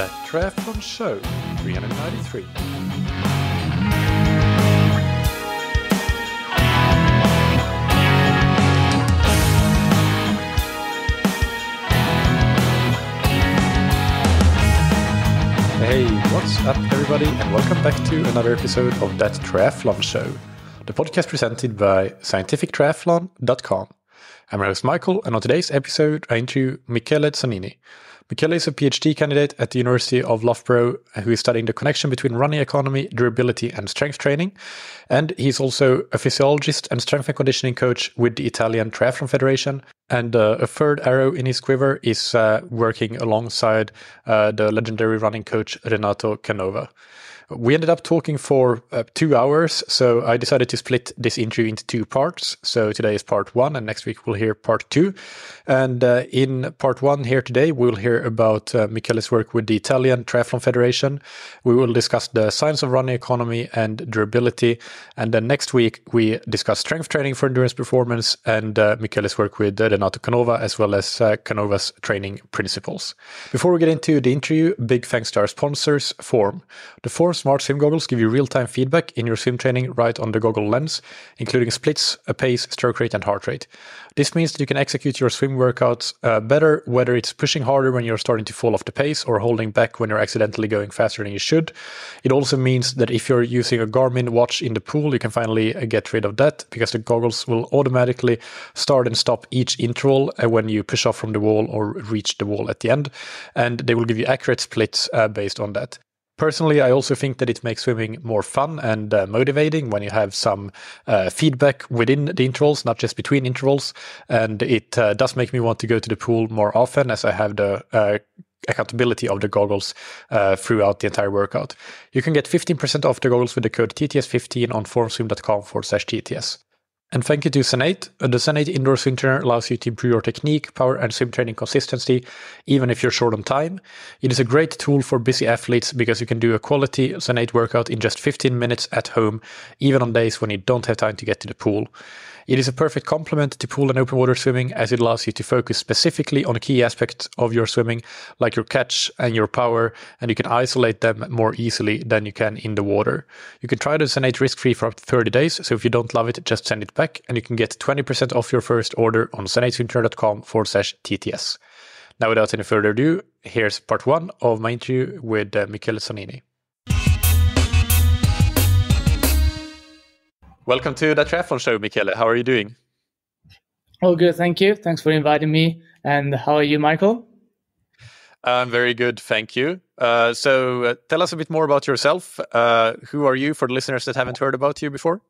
That Triathlon Show 393. Hey, what's up, everybody, and welcome back to another episode of That Triathlon Show, the podcast presented by scientifictriathlon.com. I'm your host, Michael, and on today's episode, I interview Michele Zanini. Michele is a PhD candidate at the University of Loughborough who is studying the connection between running economy, durability, and strength training. And he's also a physiologist and strength and conditioning coach with the Italian Triathlon Federation. And uh, a third arrow in his quiver is uh, working alongside uh, the legendary running coach Renato Canova. We ended up talking for uh, two hours, so I decided to split this interview into two parts. So today is part one, and next week we'll hear part two. And uh, in part one here today, we'll hear about uh, Michele's work with the Italian Triathlon Federation. We will discuss the science of running economy and durability. And then next week, we discuss strength training for endurance performance and uh, Michele's work with uh, Renato Canova, as well as uh, Canova's training principles. Before we get into the interview, big thanks to our sponsors, Form. The Form smart swim goggles give you real-time feedback in your swim training right on the goggle lens, including splits, a pace, stroke rate, and heart rate. This means that you can execute your swim workouts uh, better, whether it's pushing harder when you're starting to fall off the pace or holding back when you're accidentally going faster than you should. It also means that if you're using a Garmin watch in the pool, you can finally uh, get rid of that because the goggles will automatically start and stop each interval uh, when you push off from the wall or reach the wall at the end, and they will give you accurate splits uh, based on that. Personally, I also think that it makes swimming more fun and uh, motivating when you have some uh, feedback within the intervals, not just between intervals. And it uh, does make me want to go to the pool more often as I have the uh, accountability of the goggles uh, throughout the entire workout. You can get 15% off the goggles with the code TTS15 on formswim.com forward slash TTS. And thank you to ZEN8. Uh, the ZEN8 indoor swim trainer allows you to improve your technique, power, and swim training consistency, even if you're short on time. It is a great tool for busy athletes because you can do a quality ZEN8 workout in just 15 minutes at home, even on days when you don't have time to get to the pool. It is a perfect complement to pool and open water swimming as it allows you to focus specifically on key aspects of your swimming, like your catch and your power, and you can isolate them more easily than you can in the water. You can try the ZEN8 risk free for up to 30 days, so if you don't love it, just send it back, and you can get 20% off your first order on zen8swimtrainer.com forward slash TTS. Now, without any further ado, here's part one of my interview with uh, Michele Zanini. Welcome to the Triathlon Show, Michele. How are you doing? Oh, good. Thank you. Thanks for inviting me. And how are you, Michael? I'm very good. Thank you. Uh, so, uh, tell us a bit more about yourself. Uh, who are you for the listeners that haven't heard about you before?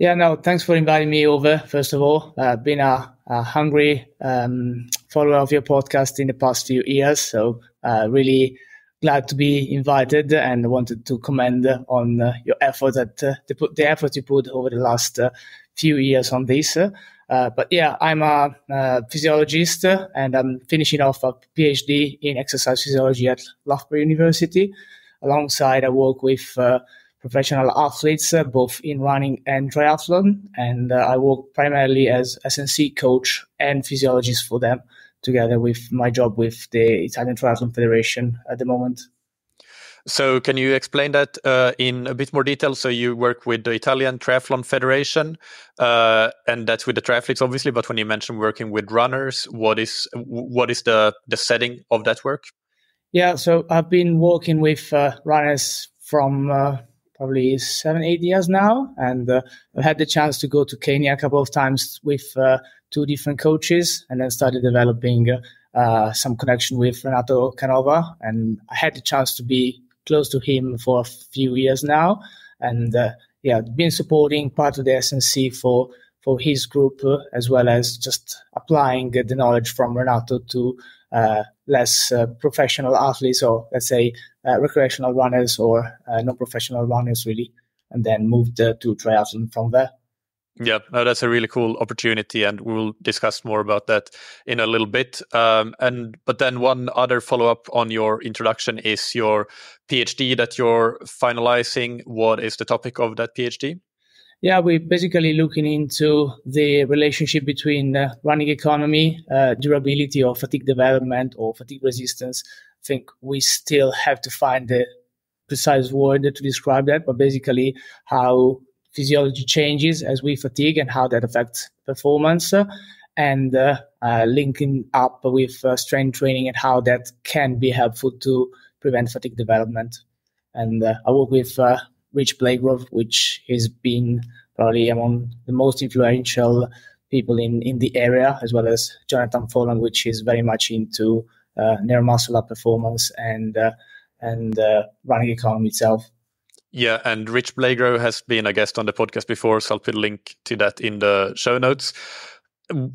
Yeah, no, thanks for inviting me over, first of all. I've uh, been a, a hungry um, follower of your podcast in the past few years. So, uh, really glad to be invited and wanted to commend on uh, your effort that uh, the, the, effort you put over the last uh, few years on this. but yeah, I'm a, a, physiologist and I'm finishing off a PhD in exercise physiology at Loughborough University. Alongside, I work with professional athletes, uh, both in running and triathlon. And uh, I work primarily as SNC coach and physiologist for them together with my job with the Italian Triathlon Federation at the moment. So, can you explain that uh, in a bit more detail? So, you work with the Italian Triathlon Federation, uh, and that's with the triathletes, obviously. But when you mentioned working with runners, what is what is the the setting of that work? Yeah, so I've been working with uh, runners from uh, probably seven, eight years now, and uh, I've had the chance to go to Kenya a couple of times with uh, two different coaches and then started developing uh, some connection with Renato Canova. And I had the chance to be close to him for a few years now. And uh, yeah, been supporting part of the SNC for, for his group uh, as well as just applying the knowledge from Renato to uh, less uh, professional athletes or let's say uh, recreational runners or non-professional runners really. And then moved to triathlon from there. Yeah, no, that's a really cool opportunity, and we'll discuss more about that in a little bit. Um, and but then one other follow up on your introduction is your PhD that you're finalizing. What is the topic of that PhD? Yeah, we're basically looking into the relationship between uh, running economy, uh, durability or fatigue development or fatigue resistance I think we still have to find the precise word to describe that, but basically how physiology changes as we fatigue and how that affects performance. and uh, uh, linking up with uh, strength training and how that can be helpful to prevent fatigue development. And uh, I work with uh, Rich Blagrove, which has been probably among the most influential people in, in the area, as well as Jonathan Folland, which is very much into uh, neuromuscular performance and and running economy itself. Yeah, and Rich Blagrove has been a guest on the podcast before, so I'll put a link to that in the show notes.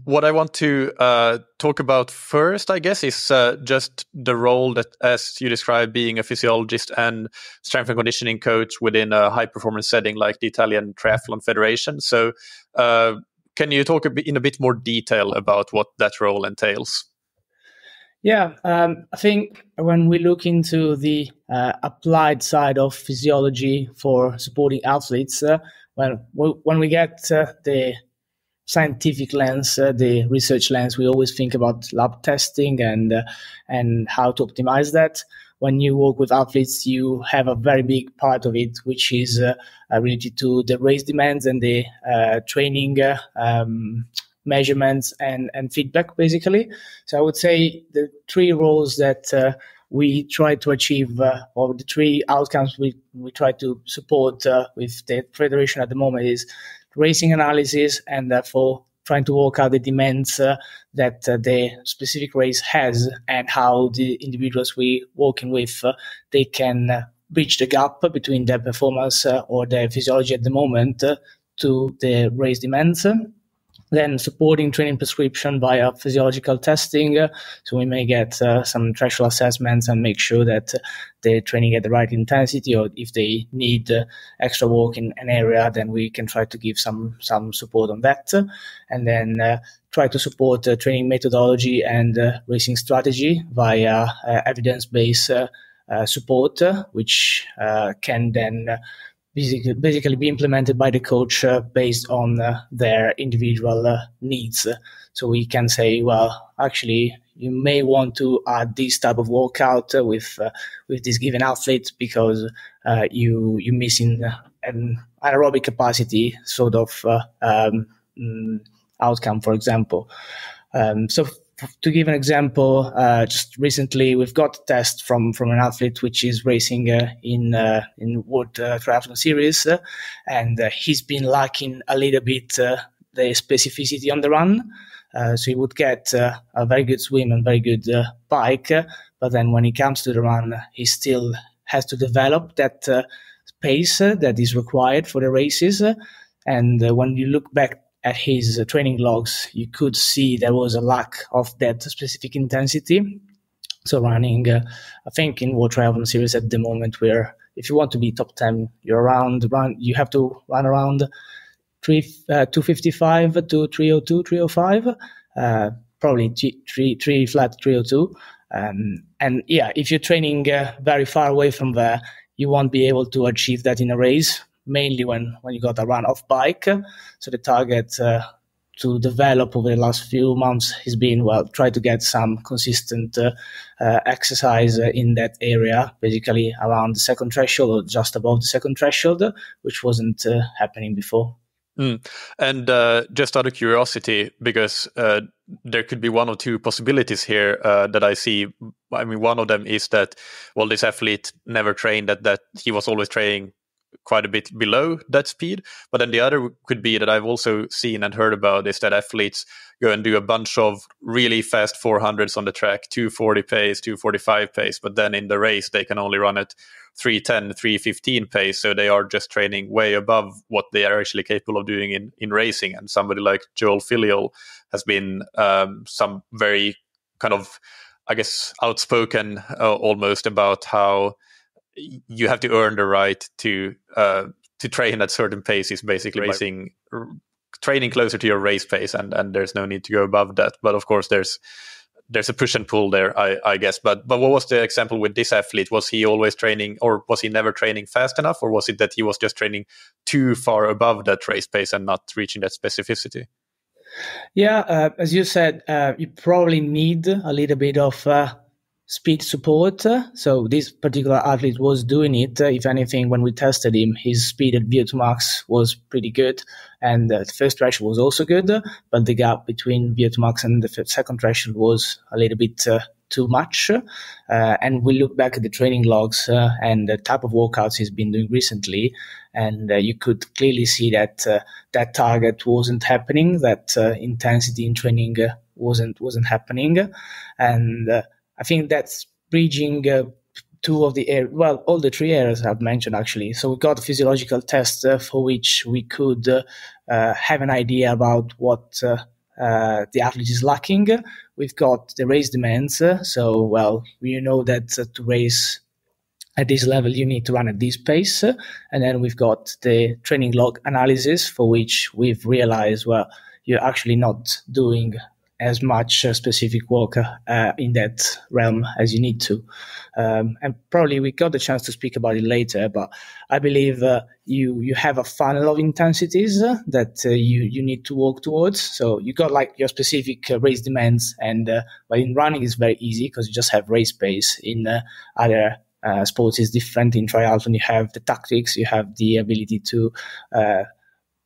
What I want to uh, talk about first, I guess, is uh, just the role that, as you described, being a physiologist and strength and conditioning coach within a high performance setting like the Italian Triathlon Federation. So, uh, can you talk a bit, in a bit more detail about what that role entails? Yeah, um, I think when we look into the uh, applied side of physiology for supporting athletes, uh, well, when we get uh, the scientific lens, uh, the research lens, we always think about lab testing and uh, and how to optimize that. When you work with athletes, you have a very big part of it, which is uh, related to the race demands and the training um, measurements and, and feedback, basically. So I would say the three roles that uh, we try to achieve, uh, or the three outcomes we, we try to support uh, with the federation at the moment is racing analysis and therefore trying to work out the demands uh, that uh, the specific race has and how the individuals we're working with uh, they can bridge the gap between their performance or their physiology at the moment to the race demands then supporting training prescription via physiological testing. So we may get uh, some threshold assessments and make sure that uh, they're training at the right intensity, or if they need uh, extra work in an area, then we can try to give some some support on that, and then uh, try to support training methodology and racing strategy via evidence-based support, which can then basically, basically be implemented by the coach uh, based on uh, their individual uh, needs. So we can say, well, actually, you may want to add this type of workout with uh, with this given athlete because uh, you you're missing an aerobic capacity sort of uh, um, mm, outcome, for example. Um, so to give an example, uh, just recently we've got a test from from an athlete which is racing uh, in uh, in World uh, Triathlon Series, uh, and uh, he's been lacking a little bit the specificity on the run. so he would get a very good swim and very good bike, but then when he comes to the run, he still has to develop that pace that is required for the races. and when you look back at his training logs, you could see there was a lack of that specific intensity. So running, uh, I think in World Triathlon Series at the moment, where if you want to be top 10, you're around, run, you have to run around three, uh, 255 to 302, 305, uh, probably three, three flat 302. Um, and yeah, if you're training uh, very far away from there, you won't be able to achieve that in a race mainly when, when you got a run off bike. So the target uh, to develop over the last few months has been, well, try to get some consistent uh, uh, exercise in that area, basically around the second threshold or just above the second threshold, which wasn't uh, happening before. Mm. And uh, just out of curiosity, because uh, there could be one or two possibilities here uh, that I see. I mean, one of them is that well, this athlete never trained that that he was always training quite a bit below that speed. But then the other could be that I've also seen and heard about is that athletes go and do a bunch of really fast 400s on the track, 240 pace, 245 pace, but then in the race they can only run at 310, 315 pace. So they are just training way above what they are actually capable of doing in, in racing. And somebody like Joel Filliol has been um, some very kind of, I guess, outspoken uh, almost about how you have to earn the right to uh, to train at certain paces, basically racing training closer to your race pace, and and there's no need to go above that. But of course, there's there's a push and pull there, I, I guess. But but what was the example with this athlete? Was he always training, or was he never training fast enough, or was it that he was just training too far above that race pace and not reaching that specificity? Yeah, uh, as you said, uh, you probably need a little bit of uh, speed support. So this particular athlete was doing it. If anything, when we tested him, his speed at VO2 max was pretty good. And the first threshold was also good, but the gap between VO2 max and the second threshold was a little bit uh, too much. Uh, and we look back at the training logs uh, and the type of workouts he's been doing recently, and uh, you could clearly see that uh, that target wasn't happening, that uh, intensity in training wasn't wasn't happening, and I think that's bridging two of the areas, well, all the three areas I've mentioned actually. So we got a physiological test uh, for which we could uh, uh, have an idea about what uh, the athlete is lacking. We've got the race demands. So, well, you know that uh, to race at this level, you need to run at this pace. And then we've got the training log analysis for which we've realized, well, you're actually not doing as much uh, specific work uh, in that realm as you need to. Um, and probably we got the chance to speak about it later, but I believe uh, you you have a funnel of intensities uh, that uh, you you need to work towards. So you got like your specific uh, race demands, and but in running it's very easy because you just have race pace. In other sports is different. In triathlon you have the tactics, you have the ability to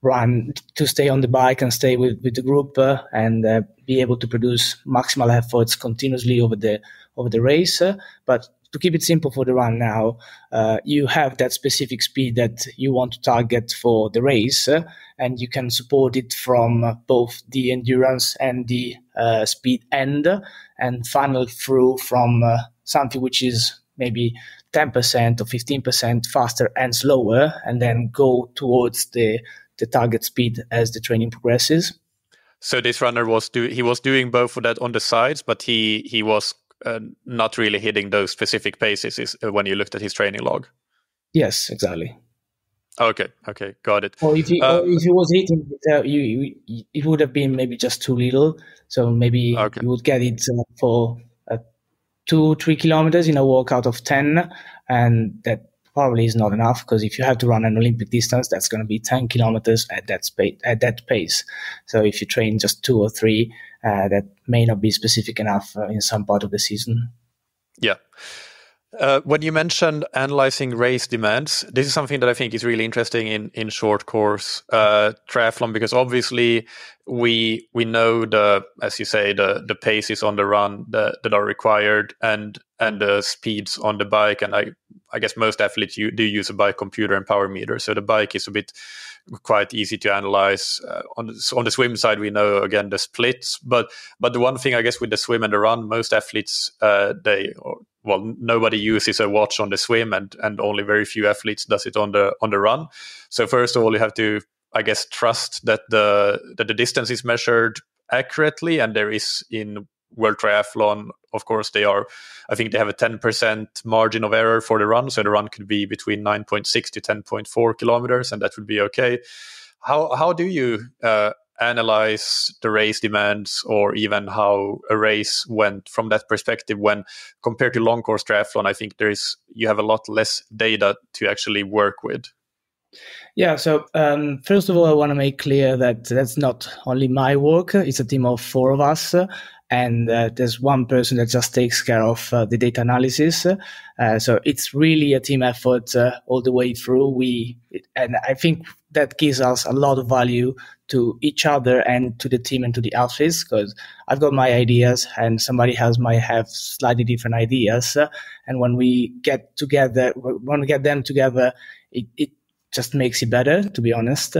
run to stay on the bike and stay with, with the group uh, and uh, be able to produce maximal efforts continuously over the over the race. Uh, but to keep it simple for the run now, uh, you have that specific speed that you want to target for the race, uh, and you can support it from both the endurance and the uh, speed end, and funnel through from something which is maybe 10% or 15% faster and slower, and then go towards the the target speed as the training progresses. So this runner was do he was doing both of that on the sides, but he he was uh, not really hitting those specific paces is, uh, when you looked at his training log. Yes, exactly. Okay, okay, got it. Or if he, uh, or if he was hitting, uh, you, you, it would have been maybe just too little. So maybe okay. you would get it uh, for uh, two, three kilometers in a walk out of ten, and that probably is not enough because if you have to run an Olympic distance, that's going to be 10 kilometers at that space, at that pace. So if you train just two or three, uh, that may not be specific enough uh, in some part of the season. Yeah. Uh, when you mentioned analyzing race demands, this is something that I think is really interesting in in short course uh, triathlon because obviously we we know the as you say the the paces on the run that, that are required and and the speeds on the bike and I I guess most athletes you do use a bike computer and power meter so the bike is a bit quite easy to analyze. Uh, on the, on the swim side, we know again the splits, but but the one thing I guess with the swim and the run, most athletes uh, they well nobody uses a watch on the swim, and and only very few athletes does it on the on the run. So first of all, you have to I guess trust that the that the distance is measured accurately, and there is in World Triathlon, of course, they are. I think they have a 10% margin of error for the run, so the run could be between 9.6 to 10.4 kilometers, and that would be okay. How how do you uh, analyze the race demands, or even how a race went from that perspective? When compared to long course triathlon, I think there is you have a lot less data to actually work with. Yeah, so um, first of all, I want to make clear that that's not only my work. It's a team of four of us and uh, there's one person that just takes care of uh, the data analysis. Uh, so it's really a team effort uh, all the way through. We and I think that gives us a lot of value to each other and to the team and to the athletes because I've got my ideas and somebody else might have slightly different ideas. and when we get together, when we get them together, it, it just makes it better, to be honest.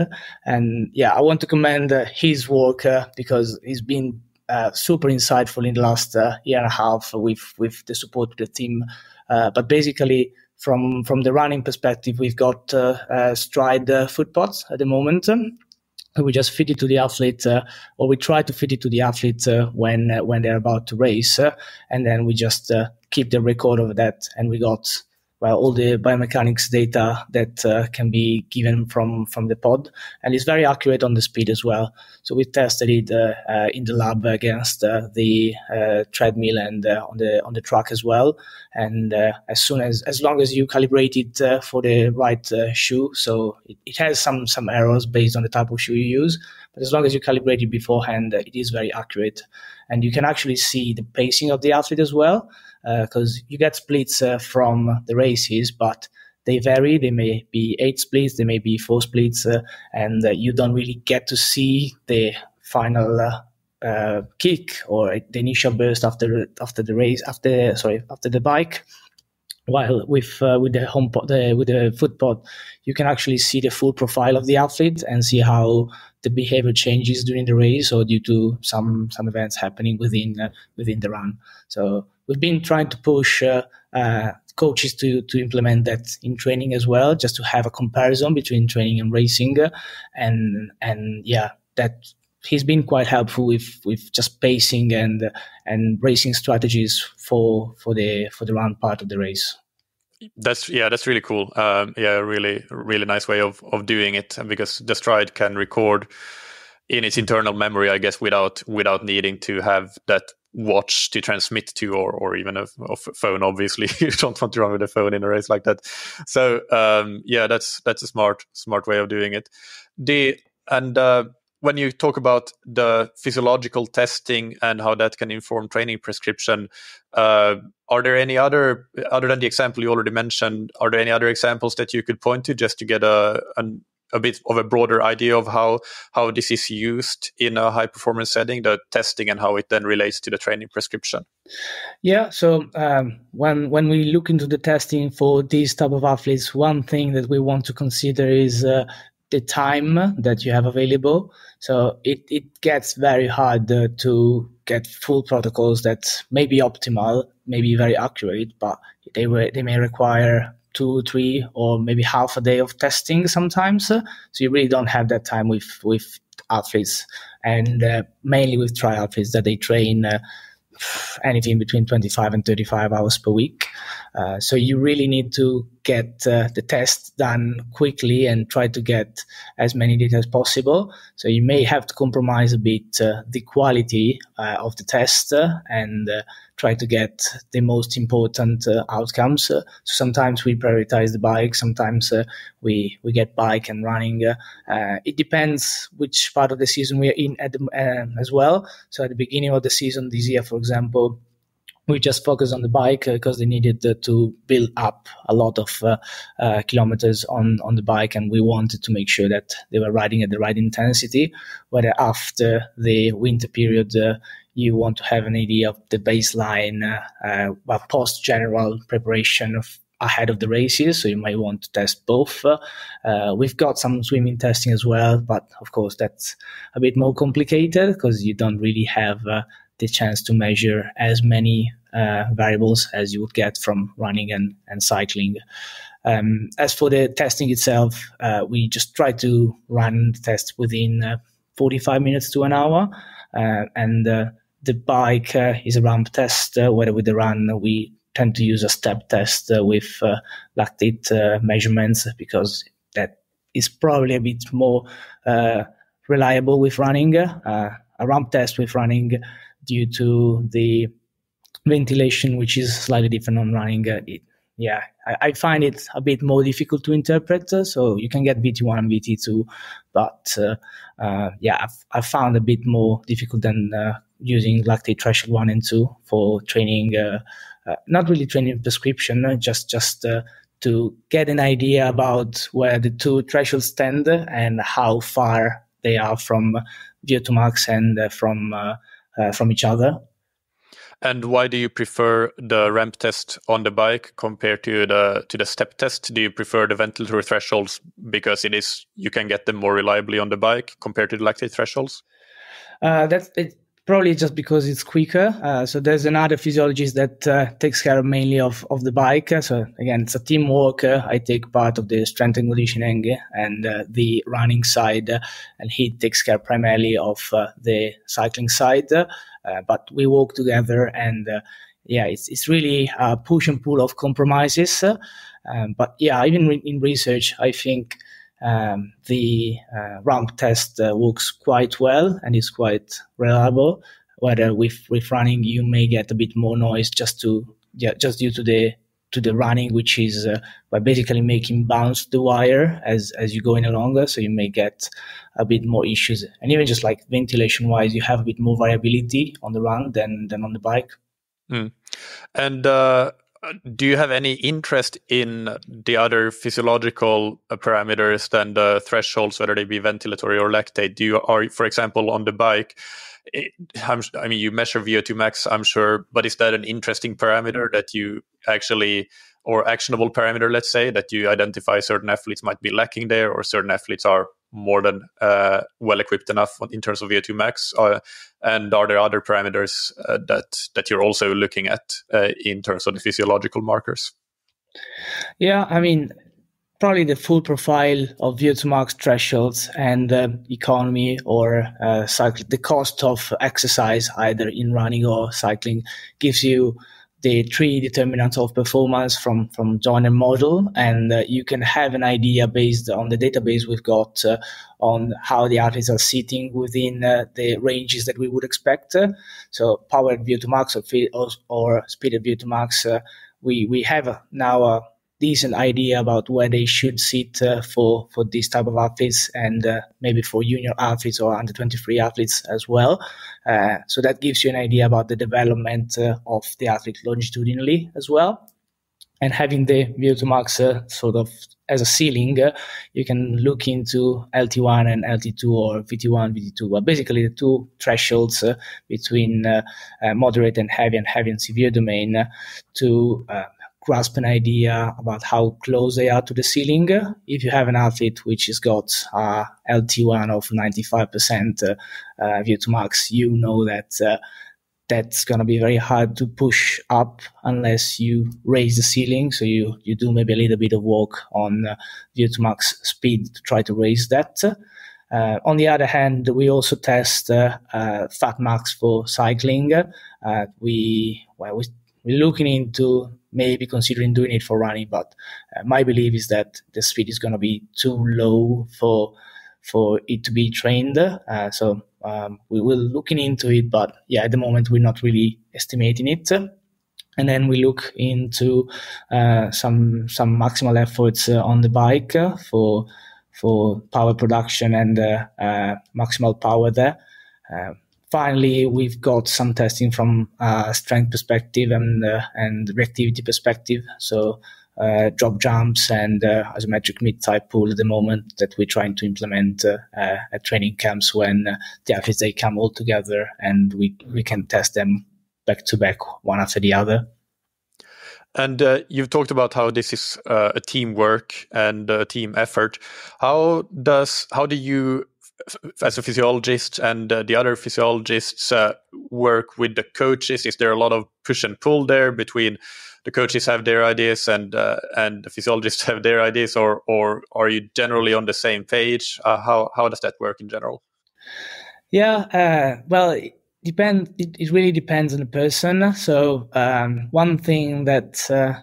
And yeah, I want to commend uh, his work uh, because he's been uh, super insightful in the last uh, year and a half with with the support of the team. Uh, but basically, from from the running perspective, we've got uh, uh, Stryd uh, footpods at the moment. We just fit it to the athlete, or we try to fit it to the athlete when when they're about to race, and then we just keep the record of that. And we got well, all the biomechanics data that uh, can be given from from the pod, and it's very accurate on the speed as well. So we tested it uh, uh in the lab against uh, the uh, treadmill and on the on the track as well. And as soon as as long as you calibrate it for the right shoe, so it, it has some some errors based on the type of shoe you use, but as long as you calibrate it beforehand, it is very accurate, and you can actually see the pacing of the athlete as well because uh, you get splits uh, from the races, but they vary. They may be eight splits, they may be four splits, uh, and you don't really get to see the final uh, kick or the initial burst after after the race after sorry after the bike while with uh, with the home pod, the, with the foot pod, you can actually see the full profile of the athlete and see how the behavior changes during the race or due to some some events happening within uh, within the run. So we've been trying to push uh, uh, coaches to to implement that in training as well, just to have a comparison between training and racing, and and yeah, that he's been quite helpful with with just pacing and and racing strategies for for the for the run part of the race. That's yeah, that's really cool. Um, yeah, really, really nice way of of doing it, because the Stryd can record in its internal memory, I guess, without without needing to have that watch to transmit to, or or even a, a phone. Obviously, you don't want to run with a phone in a race like that. So um, yeah, that's that's a smart smart way of doing it. The and uh, when you talk about the physiological testing and how that can inform training prescription, uh, are there any other, other than the example you already mentioned, are there any other examples that you could point to just to get a, an, a bit of a broader idea of how how this is used in a high performance setting, the testing and how it then relates to the training prescription. Yeah, so um, when when we look into the testing for these type of athletes, one thing that we want to consider is uh, the time that you have available. So it, it gets very hard uh, to get full protocols that may be optimal, may be very accurate, but they, re- they may require two, three, or maybe half a day of testing sometimes. So you really don't have that time with, with athletes and uh, mainly with triathletes that they train uh, anything between 25 and 35 hours per week. Uh, so you really need to get uh, the test done quickly and try to get as many data as possible. So you may have to compromise a bit uh, the quality uh, of the test uh, and uh, try to get the most important outcomes. so sometimes we prioritize the bike, sometimes we we get bike and running. it depends which part of the season we are in the, as well. So at the beginning of the season this year, for example we just focused on the bike because uh, they needed uh, to build up a lot of uh, kilometers on, on the bike and we wanted to make sure that they were riding at the right intensity whether after the winter period you want to have an idea of the baseline uh, post general preparation of ahead of the races, so you might want to test both. Uh, we've got some swimming testing as well, but of course that's a bit more complicated because you don't really have uh, the chance to measure as many uh, variables as you would get from running and, and cycling. Um, as for the testing itself, uh, we just try to run tests within uh, 45 minutes to an hour. Uh, and uh, the bike uh, is a ramp test, whether with the run, we tend to use a step test with lactate measurements because that is probably a bit more reliable with running. a ramp test with running due to the ventilation, which is slightly different on running. Uh, it, yeah, I, I, find it a bit more difficult to interpret. Uh, so you can get VT1 and VT2, but uh, uh, yeah, I've, I've, found a bit more difficult than uh, using lactate threshold one and two for training. Uh, not really training prescription, just just to get an idea about where the two thresholds stand and how far they are from VO2 max and from from each other. And why do you prefer the ramp test on the bike compared to the to the step test? Do you prefer the ventilatory thresholds because it is you can get them more reliably on the bike compared to the lactate thresholds? Uh, that's it, probably just because it's quicker. Uh, so there's another physiologist that uh, takes care mainly of, of the bike. So again, it's a team teamwork. I take part of the strength and conditioning and uh, the running side, and he takes care primarily of uh, the cycling side. Uh, but we work together and uh, yeah, it's, it's really a push and pull of compromises. Um, but yeah, even in research, I think um, the uh, ramp test uh, works quite well and is quite reliable. Whether with with running, you may get a bit more noise just to yeah, just due to the to the running, which is uh, by basically making bounce the wire as as you go in longer, so you may get a bit more issues. And even just like ventilation wise, you have a bit more variability on the run than than on the bike. Mm. And uh, do you have any interest in the other physiological parameters than the thresholds, whether they be ventilatory or lactate? Do you are, for example, on the bike? Eh, it, i mean, you measure VO2 max, I'm sure, but is that an interesting parameter that you actually, or actionable parameter, let's say, that you identify certain athletes might be lacking there, or certain athletes are more than uh, well equipped enough in terms of VO2 max? Uh, and are there other parameters uh, that that you're also looking at uh, in terms of the physiological markers? Yeah, I mean, probably the full profile of VO2 max thresholds and economy or uh, cycle, the cost of exercise, either in running or cycling, gives you the three determinants of performance from from Joyner model, and uh, you can have an idea based on the database we've got uh, on how the athletes are sitting within uh, the ranges that we would expect. so powered VO2 max or, or, or speeded VO2 max, uh, we we have now a decent idea about where they should sit uh, for for this type of athletes and uh, maybe for junior athletes or under 23 athletes as well. Uh, so that gives you an idea about the development uh, of the athlete longitudinally as well. And having the VO2 max uh, sort of as a ceiling, uh, you can look into LT1 and LT2 or VT1, VT2, but basically the two thresholds between moderate and heavy and heavy and severe domain to grasp an idea about how close they are to the ceiling. If you have an athlete which has got a LT1 of 95% uh, uh, VO2 max, you know that uh, that's going to be very hard to push up unless you raise the ceiling. So you, you do maybe a little bit of work on uh, VO2 max speed to try to raise that. Uh, on the other hand, we also test uh, uh, fat max for cycling. Uh, we well, we, we're looking into maybe considering doing it for running. But uh, my belief is that the speed is going to be too low for for it to be trained. Uh, so um, we will looking into it, but yeah, at the moment we're not really estimating it. And then we look into uh, some some maximal efforts uh, on the bike for for power production and uh, uh, maximal power there finally, we've got some testing from a strength perspective and uh, and reactivity perspective. So uh, drop jumps and uh, isometric mid-thigh pull at the moment that we're trying to implement uh, uh, at training camps when uh, the athletes they come all together and we we can test them back to back one after the other. And uh, you've talked about how this is uh, a teamwork and a team effort. How does how do you as a physiologist and uh, the other physiologists uh, work with the coaches? Is there a lot of push and pull there between the coaches have their ideas and uh, and the physiologists have their ideas, or or are you generally on the same page? Uh, how how does that work in general? Yeah, uh, well, it depend. It, it, really depends on the person. So um, one thing that uh,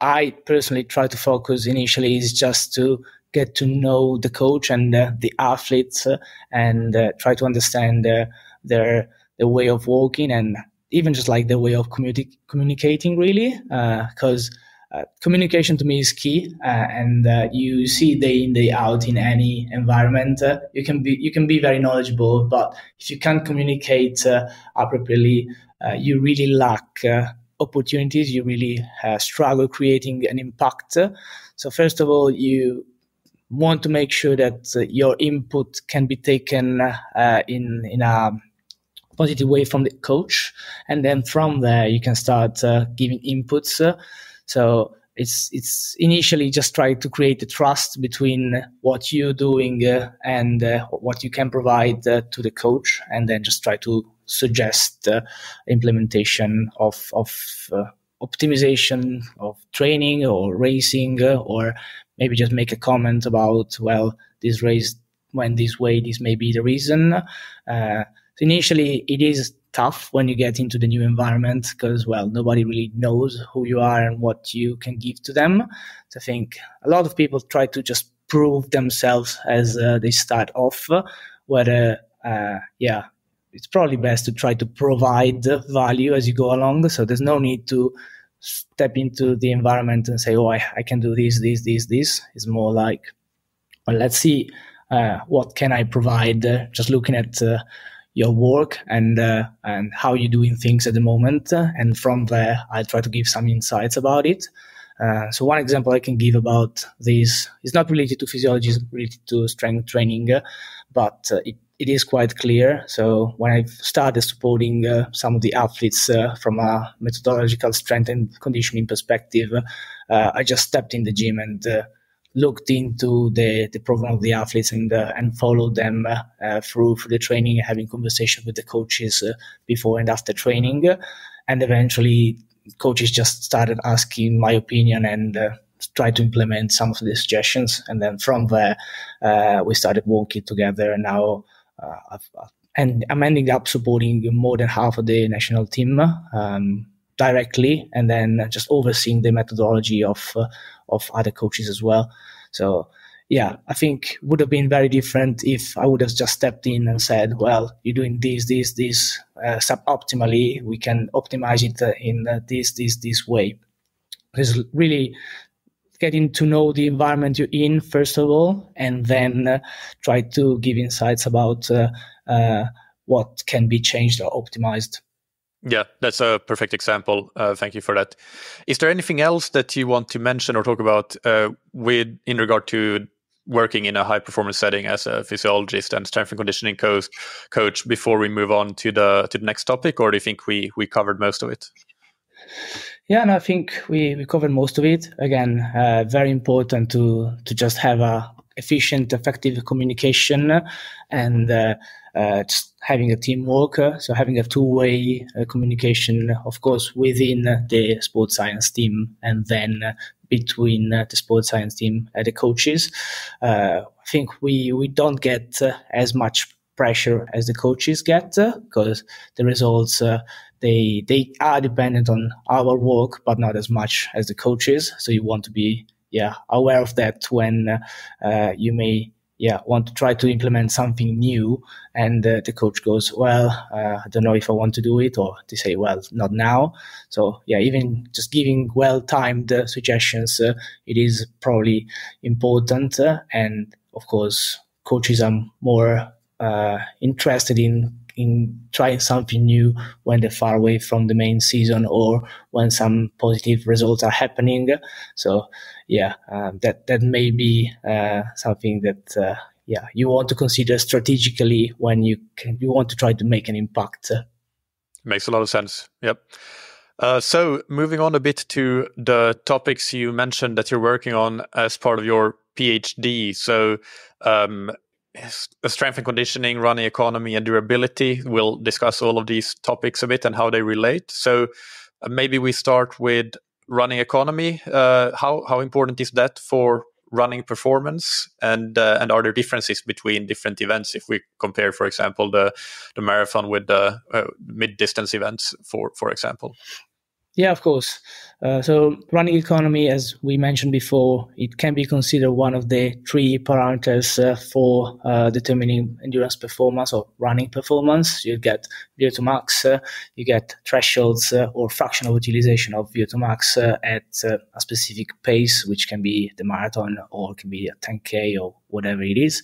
I personally try to focus initially is just to get to know the coach and uh, the athletes uh, and uh, try to understand their their way of walking and even just like the way of communi- communicating really because uh, communication to me is key, uh, and uh, you see day in day out in any environment. you can be you can be very knowledgeable, but if you can't communicate appropriately, you really lack opportunities. You really struggle creating an impact. So first of all, you want to make sure that uh, your input can be taken uh, in in a positive way from the coach, and then from there you can start uh, giving inputs. so it's it's initially just try to create the trust between what you're doing uh, and uh, what you can provide uh, to the coach, and then just try to suggest implementation of of optimization of training or racing or maybe just make a comment about, well, this race went this way, this may be the reason. Uh, so initially, it is tough when you get into the new environment because, well, nobody really knows who you are and what you can give to them. So I think a lot of people try to just prove themselves as uh, they start off. Whether, uh, yeah, it's probably best to try to provide value as you go along. So there's no need to step into the environment and say, oh, I, I can do this, this, this, this. It's more like, well, let's see uh, what can I provide. Uh, just looking at uh, your work and uh, and how you're doing things at the moment, and from there, I try to give some insights about it. Uh, so one example I can give about this is not related to physiology, it's related to strength training, but it it is quite clear. So when I started supporting uh, some of the athletes uh, from a methodological strength and conditioning perspective, uh, I just stepped in the gym and uh, looked into the, the program of the athletes and uh, and followed them uh, through through the training, having conversation with the coaches before and after training, and eventually coaches just started asking my opinion and try to implement some of the suggestions. And then from there, uh, we started working together. And now uh, and I'm ending up supporting more than half of the national team um, directly, and then just overseeing the methodology of uh, of other coaches as well. So yeah, I think would have been very different if I would have just stepped in and said, "Well, you're doing this, this, this uh, suboptimally. We can optimize it uh, in uh, this, this, this way." Because really, getting to know the environment you're in first of all, and then uh, try to give insights about uh, uh, what can be changed or optimized. Yeah, that's a perfect example. Uh, thank you for that. Is there anything else that you want to mention or talk about uh, with in regard to working in a high performance setting as a physiologist and strength and conditioning coach, coach before we move on to the to the next topic, or do you think we we covered most of it? Yeah, and I think we, we covered most of it. Again, uh, very important to to just have a efficient, effective communication and uh, uh, just having a teamwork. So having a two-way uh, communication, of course, within the sports science team and then between the sports science team and the coaches. Uh, I think we we don't get uh, as much pressure as the coaches get because the results they they are dependent on our work, but not as much as the coaches. So you want to be yeah aware of that when uh, you may yeah want to try to implement something new and uh, the coach goes well uh, i don't know if i want to do it or they say well not now so yeah even just giving well timed uh, suggestions uh, it is probably important uh, and of course coaches are more interested in in trying something new when they're far away from the main season or when some positive results are happening. So yeah, um, that that may be uh, something that uh, yeah you want to consider strategically when you can, you want to try to make an impact. Makes a lot of sense. Yep. Uh, so moving on a bit to the topics you mentioned that you're working on as part of your PhD. So um, strength and conditioning, running economy, and durability. We'll discuss all of these topics a bit and how they relate. So uh, maybe we start with running economy. Uh, how how important is that for running performance? And uh, and are there differences between different events if we compare, for example, the the marathon with the uh, mid distance events, for for example? Yeah, of course. Uh, so running economy, as we mentioned before, it can be considered one of the three parameters uh, for uh, determining endurance performance or running performance. You get VO2 max, uh, you get thresholds uh, or fractional utilization of VO2 max uh, at a specific pace, which can be the marathon or can be a 10K or whatever it is.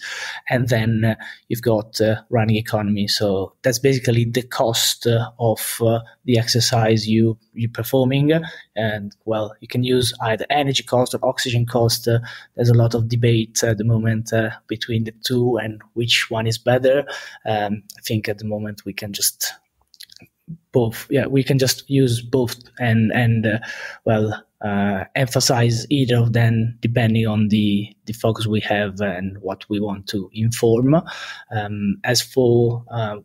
And then uh, you've got uh, running economy. So that's basically the cost uh, of the exercise you you're performing. And well, you can use either energy cost or oxygen cost. there's a lot of debate at the moment between the two and which one is better. Um, I think at the moment we can just both yeah we can just use both and and uh, well uh, emphasize either of them depending on the the focus we have and what we want to inform. Um, as for uh,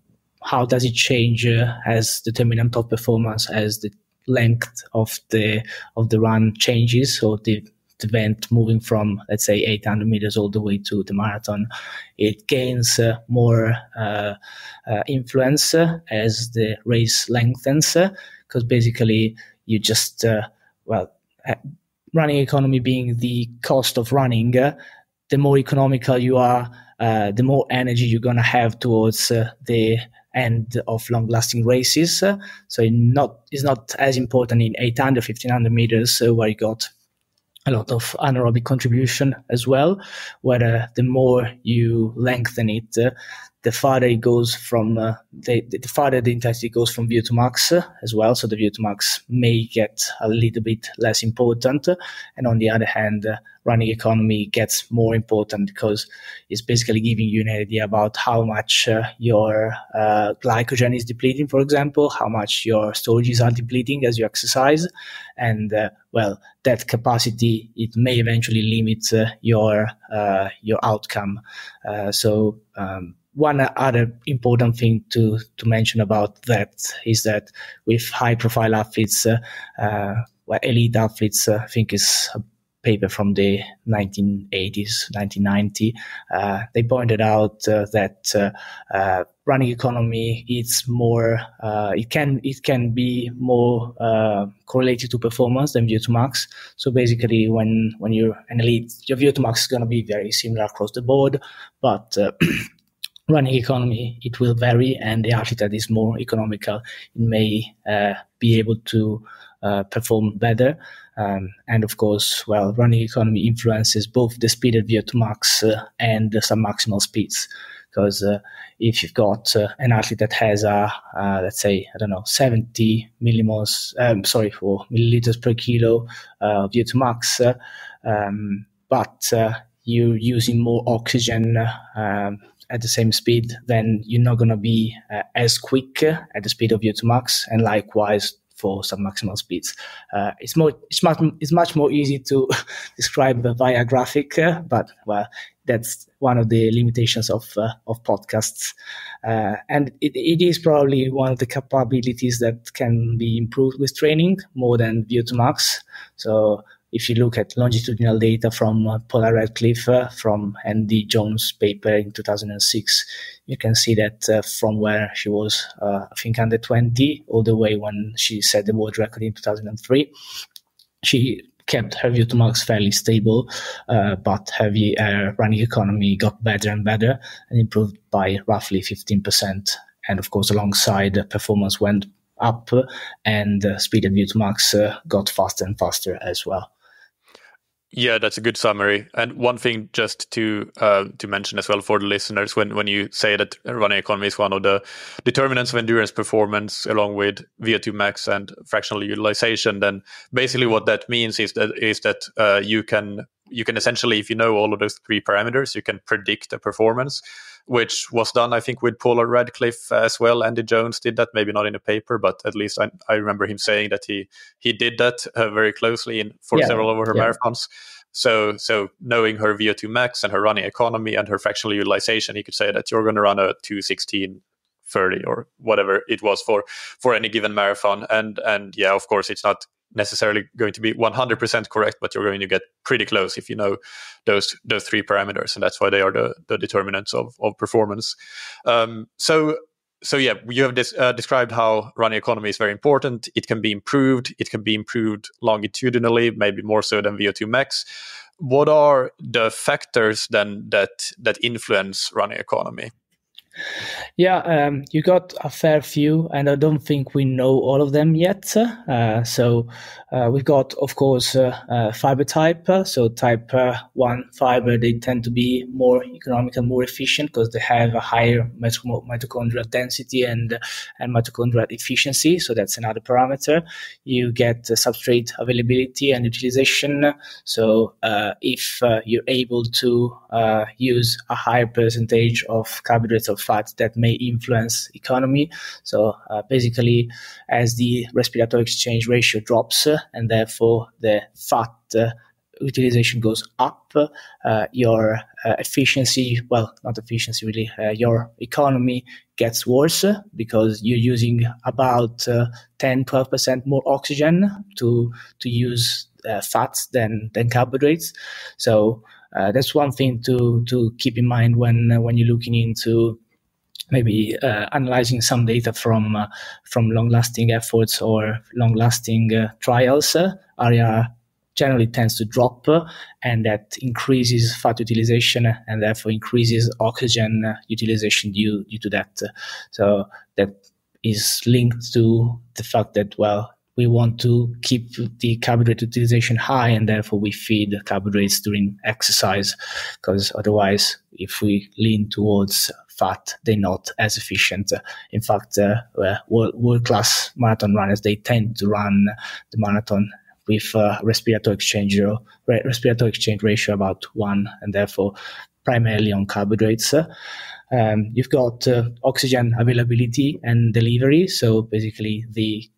how does it change uh, as determinant of performance as the length of the of the run changes so the event moving from let's say 800 meters all the way to the marathon it gains uh, more uh, uh, influence uh, as the race lengthens because basically you just well running economy being the cost of running the the more economical you are, uh, the more energy you're going to have towards uh, the end of long lasting races. so it not, it's not as important in 800, 1500 meters where you got a lot of anaerobic contribution as well, where the more you lengthen it, uh, the farther it goes from uh, the, the farther the intensity goes from VO2 max uh, as well. So the VO2 max may get a little bit less important, and on the other hand, uh, running economy gets more important because it's basically giving you an idea about how much uh, your uh, glycogen is depleting, for example, how much your storages are depleting as you exercise, and uh, well, that capacity it may eventually limit your your outcome. so um, one other important thing to, to mention about that is that with high profile athletes, uh, uh, well, elite athletes, uh, I think is a paper from the 1980s, 1990. Uh, they pointed out uh, that uh, running economy is more, it can it can be more correlated to performance than VO2 max. So basically, when when you're an elite, your VO2 max is going to be very similar across the board, but running economy, it will vary, and the athlete that is more economical it may uh, be able to uh, perform better. Um, and of course, well, running economy influences both the speed at VO2 max uh, and some maximal speeds. Because uh, if you've got uh, an athlete that has a, uh, let's say, I don't know, 70 millimoles, um, sorry, for milliliters per kilo VO2 max, um, but you're using more oxygen um, at the same speed, then you're not going to be uh, as quick at the speed of VO2 max, and likewise for some maximal speeds. Uh, it's more, it's much, it's much more easy to describe via graphic, uh, but well, that's one of the limitations of uh, of podcasts, uh, and it, it is probably one of the capabilities that can be improved with training more than VO2 max. So if you look at longitudinal data from uh, Paula Radcliffe uh, from Andy Jones' paper in 2006, you can see that uh, from where she was, uh, I think, under 20, all the way when she set the world record in 2003, she kept her VO2 max fairly stable, uh, but her uh, running economy got better and better and improved by roughly 15%. And of course, alongside the performance went up and speed and VO2 max got faster and faster as well. Yeah, that's a good summary. And one thing just to uh, to mention as well for the listeners, when when you say that running economy is one of the determinants of endurance performance, along with VO2 max and fractional utilization, then basically what that means is that is that uh, you can you can essentially, if you know all of those three parameters, you can predict a performance which was done, I think, with Paula Radcliffe as well. Andy Jones did that, maybe not in a paper, but at least I, I remember him saying that he he did that uh, very closely in for yeah. several of her yeah. marathons. So, so knowing her VO2 max and her running economy and her fractional utilization, he could say that you're going to run a 216 30 or whatever it was for for any given marathon and and yeah of course it's not necessarily going to be 100% correct, but you're going to get pretty close if you know those those three parameters, and that's why they are the, the determinants of, of performance. Um, so so yeah, you have this, uh, described how running economy is very important. It can be improved. It can be improved longitudinally, maybe more so than VO2 max. What are the factors then that that influence running economy? Yeah, um, you got a fair few, and I don't think we know all of them yet. Uh, so uh, we've got, of course, uh, uh fiber type. So type uh, one fiber, they tend to be more economic and more efficient because they have a higher mitochondrial density and and mitochondrial efficiency. So that's another parameter. You get substrate availability and utilization. So uh, if you're able to use a higher percentage of carbohydrates of fat that may influence economy. So uh, basically, as the respiratory exchange ratio drops uh, and therefore the fat uh, utilization goes up, uh, your uh, efficiency, well, not efficiency really, uh, your economy gets worse because you're using about 10, 12% more oxygen to, to use fats than, than carbohydrates. So that's one thing to, to keep in mind when, when you're looking into maybe uh, analyzing some data from uh, from long-lasting efforts or long-lasting uh, trials. RER generally tends to drop, and that increases fat utilization and therefore increases oxygen utilization due due to that. So that is linked to the fact that well we want to keep the carbohydrate utilization high and therefore we feed carbohydrates during exercise because otherwise if we lean towards fat they're not as efficient. In fact uh, world class marathon runners they tend to run the marathon with uh, respiratory exchange respiratory exchange ratio about one and therefore primarily on carbohydrates. Um, you've got uh, oxygen availability and delivery so basically the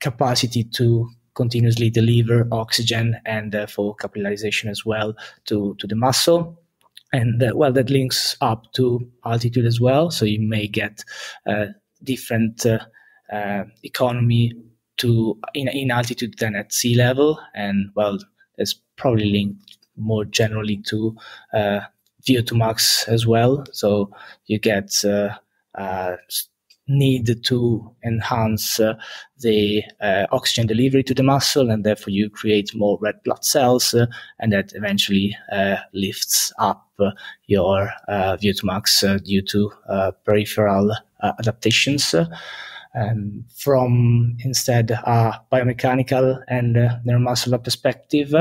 capacity to continuously deliver oxygen and therefore capillarization as well to, to the muscle. And uh, well, that links up to altitude as well. So you may get uh, different uh, uh economy to in, in altitude than at sea level. And well, it's probably linked more generally to uh, VO2 max as well. So you get uh, uh, need to enhance uh, the uh, oxygen delivery to the muscle, and therefore you create more red blood cells, uh, and that eventually uh, lifts up uh, your VO2 max due to peripheral adaptations um, from instead a biomechanical and uh, neuromuscular perspective.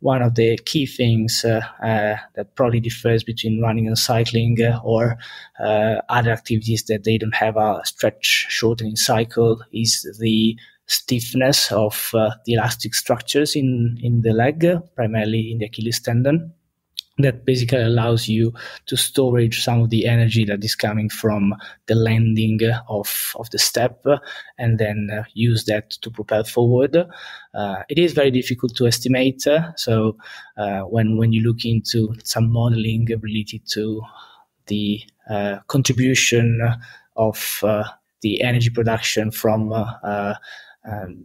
one of the key things uh, uh, that probably differs between running and cycling uh, or uh, other activities that they don't have a stretch shortening cycle is the stiffness of uh, the elastic structures in, in the leg, primarily in the Achilles tendon that basically allows you to storage some of the energy that is coming from the landing of, of the step and then uh, use that to propel forward. Uh, it is very difficult to estimate. so uh, when, when you look into some modeling related to the uh, contribution of uh, the energy production from uh, um,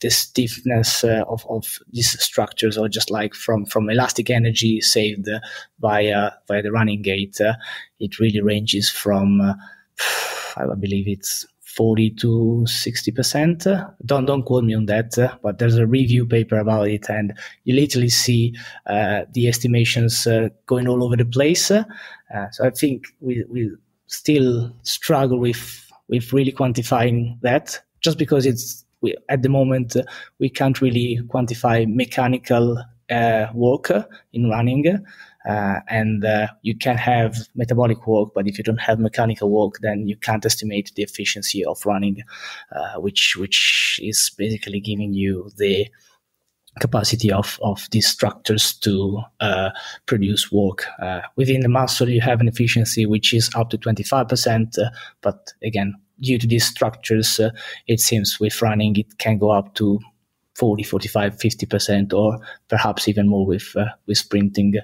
the stiffness uh, of, of these structures or just like from, from elastic energy saved uh, via, via the running gait. Uh, it really ranges from, uh, I believe it's 40 to 60%. Don't, don't quote me on that, uh, but there's a review paper about it and you literally see uh, the estimations going all over the place. so I think we, we still struggle with, with really quantifying that just because it's we, at the moment we can't really quantify mechanical uh, work in running. Uh, and uh, you can have metabolic work, but if you don't have mechanical work, then you can't estimate the efficiency of running, which which is basically giving you the capacity of, of these structures to uh, produce work. Uh, within the muscle, you have an efficiency which is up to 25%, uh, but again, due to these structures, uh, it seems with running it can go up to 40, 45, 50%, or perhaps even more with uh, with sprinting.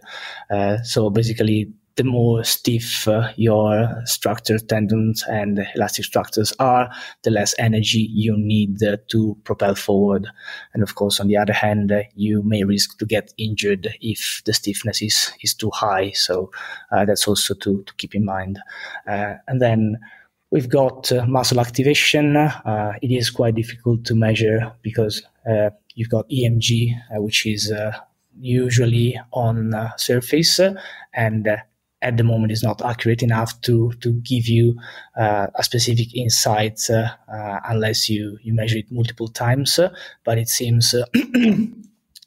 Uh, so basically, the more stiff uh, your structure tendons, and elastic structures are, the less energy you need uh, to propel forward. And of course, on the other hand, uh, you may risk to get injured if the stiffness is, is too high. So that's also to, to keep in mind. and then We've got uh, muscle activation. Uh, it is quite difficult to measure because uh, you've got EMG, uh, which is uh, usually on surface, and at the moment is not accurate enough to to give you a specific insight unless you you measure it multiple times. but it seems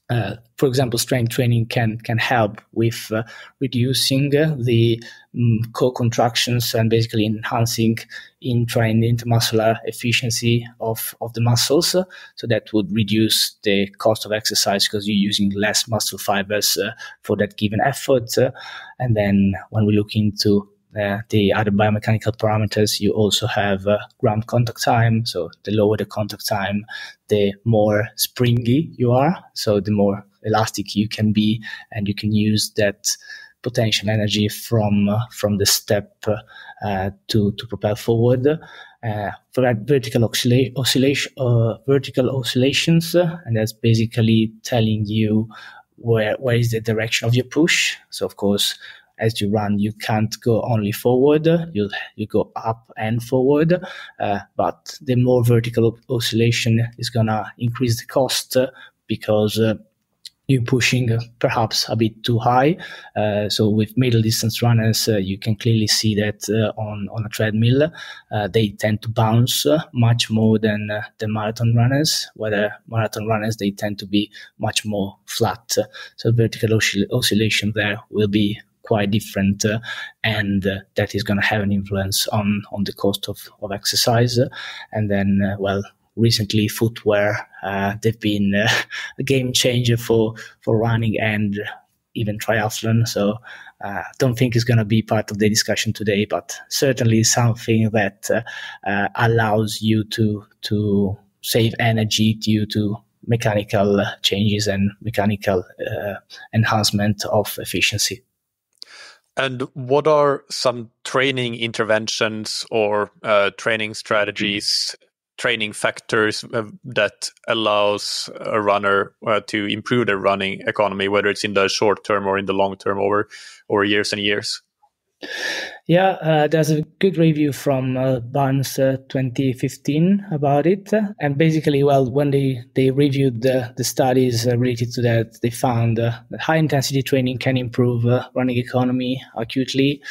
uh, for example, strength training can can help with uh, reducing uh, the um, co-contractions and basically enhancing intra and intermuscular efficiency of, of the muscles. so that would reduce the cost of exercise because you're using less muscle fibers uh, for that given effort. Uh, and then when we look into the other biomechanical parameters, you also have uh, ground contact time. So the lower the contact time, the more springy you are. So the more elastic you can be, and you can use that potential energy from uh, from the step uh, to to propel forward. Uh, for that vertical oscilla- oscillation, uh, vertical oscillations, and that's basically telling you where where is the direction of your push. So of course, as you run, you can't go only forward. You you go up and forward. Uh, but the more vertical oscillation is gonna increase the cost because uh, you pushing perhaps a bit too high. Uh, so with middle distance runners, uh, you can clearly see that uh, on on a treadmill, uh, they tend to bounce uh, much more than uh, the marathon runners. Whether marathon runners, they tend to be much more flat. so vertical oscill- oscillation there will be quite different, and that is going to have an influence on on the cost of of exercise. and then, well, recently footwear uh, they've been uh, a game changer for for running and even triathlon so I uh, don't think it's going to be part of the discussion today but certainly something that uh, uh, allows you to to save energy due to mechanical changes and mechanical enhancement of efficiency and what are some training interventions or uh, training strategies training factors uh, that allows a runner uh, to improve their running economy, whether it's in the short term or in the long term over over years and years. Yeah, uh, there's a good review from uh, Barnes uh, 2015 about it. And basically, well, when they, they reviewed the, the studies uh, related to that, they found uh, that high intensity training can improve uh, running economy acutely.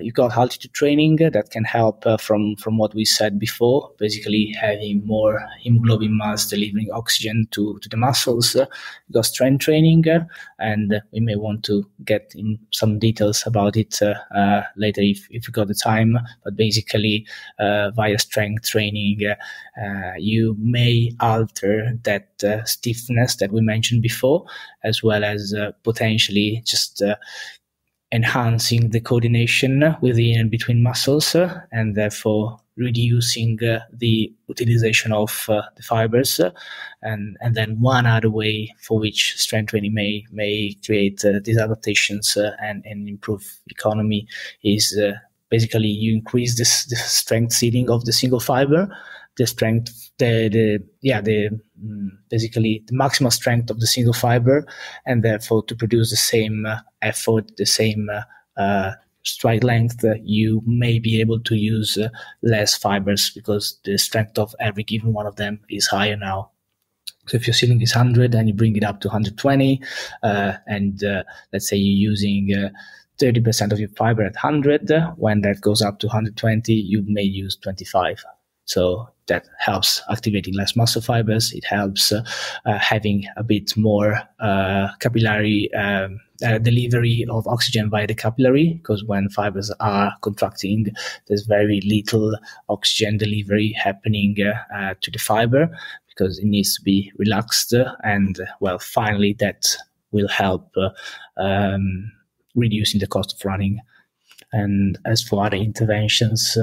you've got altitude training that can help from, from what we said before, basically having more hemoglobin mass delivering oxygen to, to the muscles. you've got strength training, and we may want to get in some details about it later later if, if you got the time. But basically, uh, via strength training, uh, you may alter that uh, stiffness that we mentioned before, as well as potentially just enhancing the coordination within and between muscles uh, and therefore reducing uh, the utilization of uh, the fibers and and then one other way for which strength training may may create these adaptations and, and improve economy is basically you increase this, the strength ceiling of the single fiber the strength, the, the yeah, the mm, basically the maximal strength of the single fiber, and therefore to produce the same uh, effort, the same uh, uh strike length, uh, you may be able to use uh, less fibers because the strength of every given one of them is higher now. So if your ceiling is 100 and you bring it up to 120, uh, and let's say you're using 30% of your fiber at 100, when that goes up to 120, you may use 25. So that helps activating less muscle fibers. It helps uh, uh, having a bit more uh, capillary um, uh, delivery of oxygen via the capillary because when fibers are contracting, there's very little oxygen delivery happening uh, uh, to the fiber because it needs to be relaxed. And well, finally, that will help um, reducing the cost of running. And as for other interventions,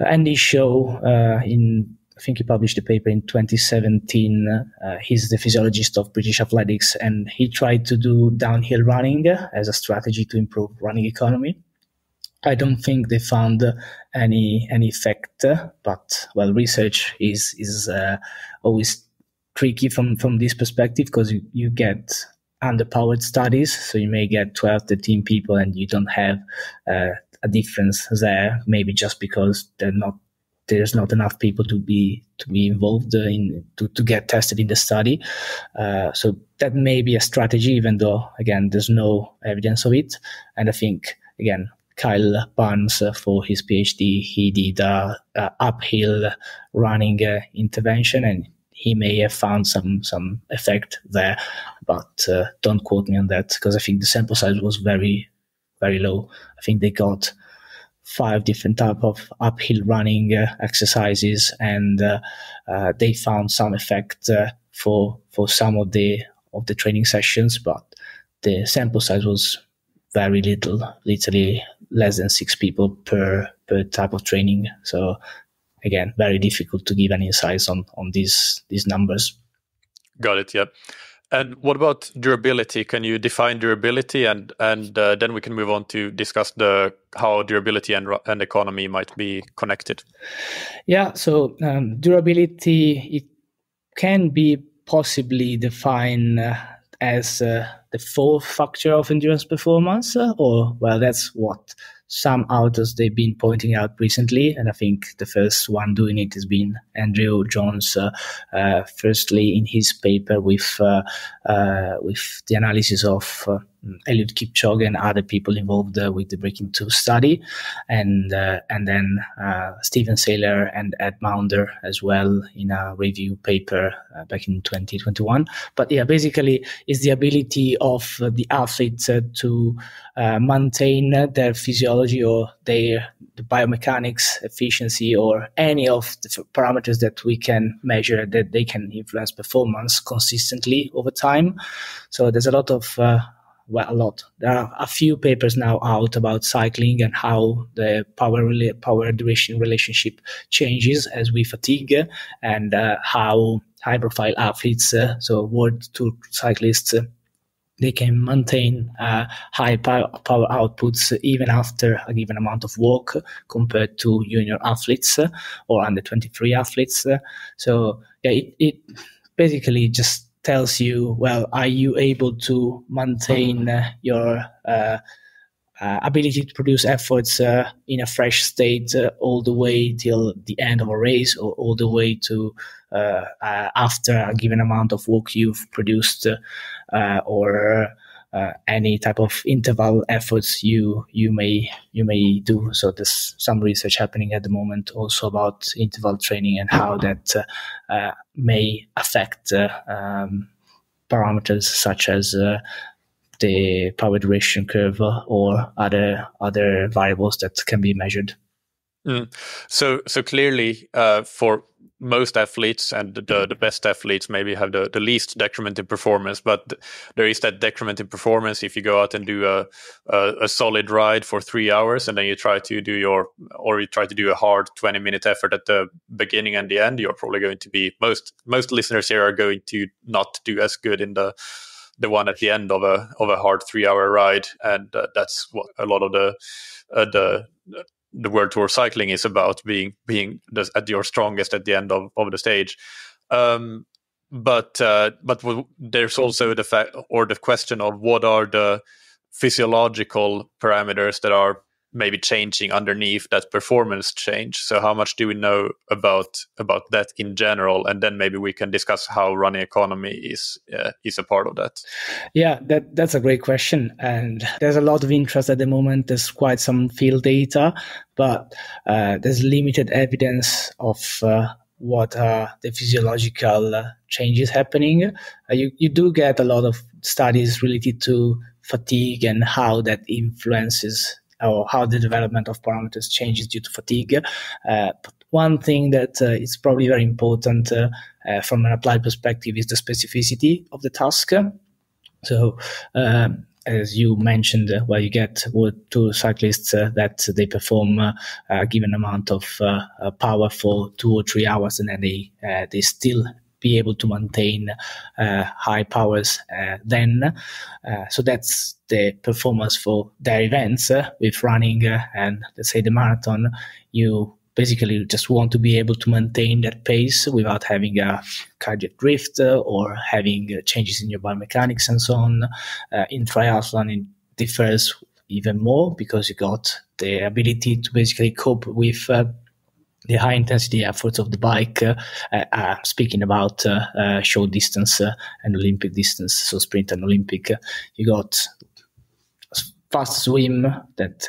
Andy Shaw, uh, in I think he published a paper in 2017. Uh, he's the physiologist of British athletics, and he tried to do downhill running as a strategy to improve running economy. I don't think they found any any effect, but well, research is is uh, always tricky from from this perspective because you, you get underpowered studies, so you may get 12, 13 people, and you don't have uh, a difference there, maybe just because they're not there's not enough people to be to be involved in to, to get tested in the study. Uh, so that may be a strategy, even though again there's no evidence of it. And I think again Kyle Barnes uh, for his PhD he did a, a uphill running uh, intervention and he may have found some some effect there, but uh, don't quote me on that because I think the sample size was very very low. I think they got five different type of uphill running uh, exercises, and uh, uh, they found some effect uh, for for some of the of the training sessions, but the sample size was very little, literally less than six people per per type of training. So again, very difficult to give any insights on on these these numbers. Got it. Yeah. And what about durability? Can you define durability, and and uh, then we can move on to discuss the how durability and and economy might be connected. Yeah, so um, durability it can be possibly defined uh, as uh, the fourth factor of endurance performance, uh, or well, that's what some authors they've been pointing out recently, and I think the first one doing it has been Andrew Jones. Uh, uh, firstly, in his paper with uh, uh with the analysis of uh, Eliud Kipchoge and other people involved uh, with the Breaking Two study, and uh, and then uh, Stephen Seiler and Ed Maunder as well in a review paper back in 2021. But yeah, basically, is the ability of the athletes to maintain their physiology or their the biomechanics, efficiency, or any of the parameters that we can measure that they can influence performance consistently over time. So there's a lot of uh, well, a lot. There are a few papers now out about cycling and how the power power duration relationship changes as we fatigue, and uh, how high profile athletes, uh, so world tour cyclists, uh, they can maintain uh, high power, power outputs even after a given amount of work compared to junior athletes uh, or under 23 athletes. so yeah, it, it basically just tells you, well, are you able to maintain uh, your uh, uh, ability to produce efforts uh, in a fresh state uh, all the way till the end of a race or all the way to uh, after a given amount of work you've produced or uh, any type of interval efforts you you may you may do. So there's some research happening at the moment also about interval training and how that uh, uh, may affect uh, um, parameters such as the power duration curve or other other variables that can be measured. Mm. So so clearly for most athletes and the, the best athletes maybe have the, the least decrement in performance, but there is that decrement in performance if you go out and do a, a, a, solid ride for three hours and then you try to do your, or you try to do a hard 20 minute effort at the beginning and the end, you're probably going to be, most, most listeners here are going to not do as good in the, the one at the end of a, of a hard three hour ride. And uh, that's what a lot of the, uh, the, the world tour cycling is about being being at your strongest at the end of, of the stage. Um, but uh, but there's also the fact or the question of what are the physiological parameters that are maybe changing underneath that performance change. So how much do we know about about that in general, and then maybe we can discuss how running economy is uh, is a part of that. Yeah, that that's a great question, and there's a lot of interest at the moment. There's quite some field data, but uh, there's limited evidence of. Uh, what are the physiological uh, changes happening? Uh, you you do get a lot of studies related to fatigue and how that influences or how the development of parameters changes due to fatigue. Uh, one thing that uh, is probably very important uh, from an applied perspective is the specificity of the task. So, um, as you mentioned, uh, well, you get two cyclists uh, that they perform uh, a given amount of power for two or three hours, and then they they still be able to maintain uh, high powers uh, then. Uh, so that's the performance for their events with running and let's say the marathon. You basically just want to be able to maintain that pace without having a cardiac drift or having changes in your biomechanics and so on. Uh, in triathlon, it differs even more because you got the ability to basically cope with uh, the high intensity efforts of the bike, uh, uh, speaking about uh, uh short distance and Olympic distance, so sprint and Olympic, you got fast swim that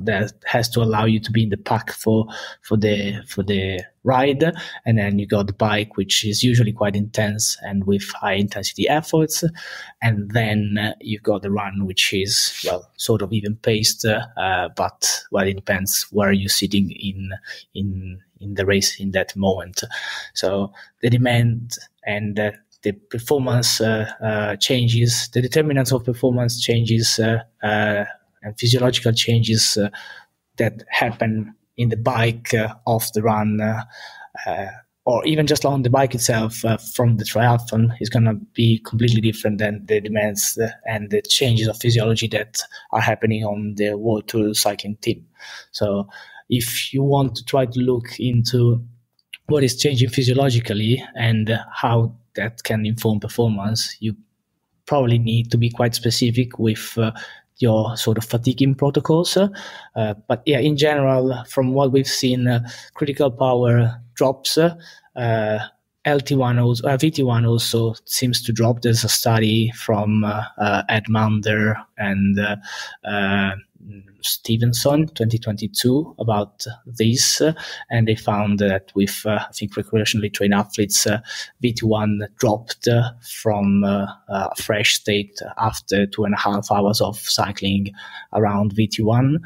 that has to allow you to be in the pack for for the for the ride. And then you got the bike which is usually quite intense and with high intensity efforts. And then uh, you've got the run which is well sort of even paced uh, but well it depends where you're sitting in in in the race in that moment. So the demand and uh, the performance uh, uh, changes the determinants of performance changes uh, and physiological changes uh, that happen in the bike uh, off the run uh, or even just on the bike itself uh, from the triathlon is going to be completely different than the demands and the changes of physiology that are happening on the world tour cycling team. So if you want to try to look into what is changing physiologically and how that can inform performance, you probably need to be quite specific with uh, your sort of fatiguing protocols. Uh, but yeah, in general, from what we've seen, uh, critical power drops. Uh, LT1 also, uh, VT1 also seems to drop. There's a study from uh, uh, Ed Maunder and uh, uh, Stevenson 2022 about this, uh, and they found that with I think recreationally trained athletes, VT1 dropped from a fresh state after two and a half hours of cycling around VT1.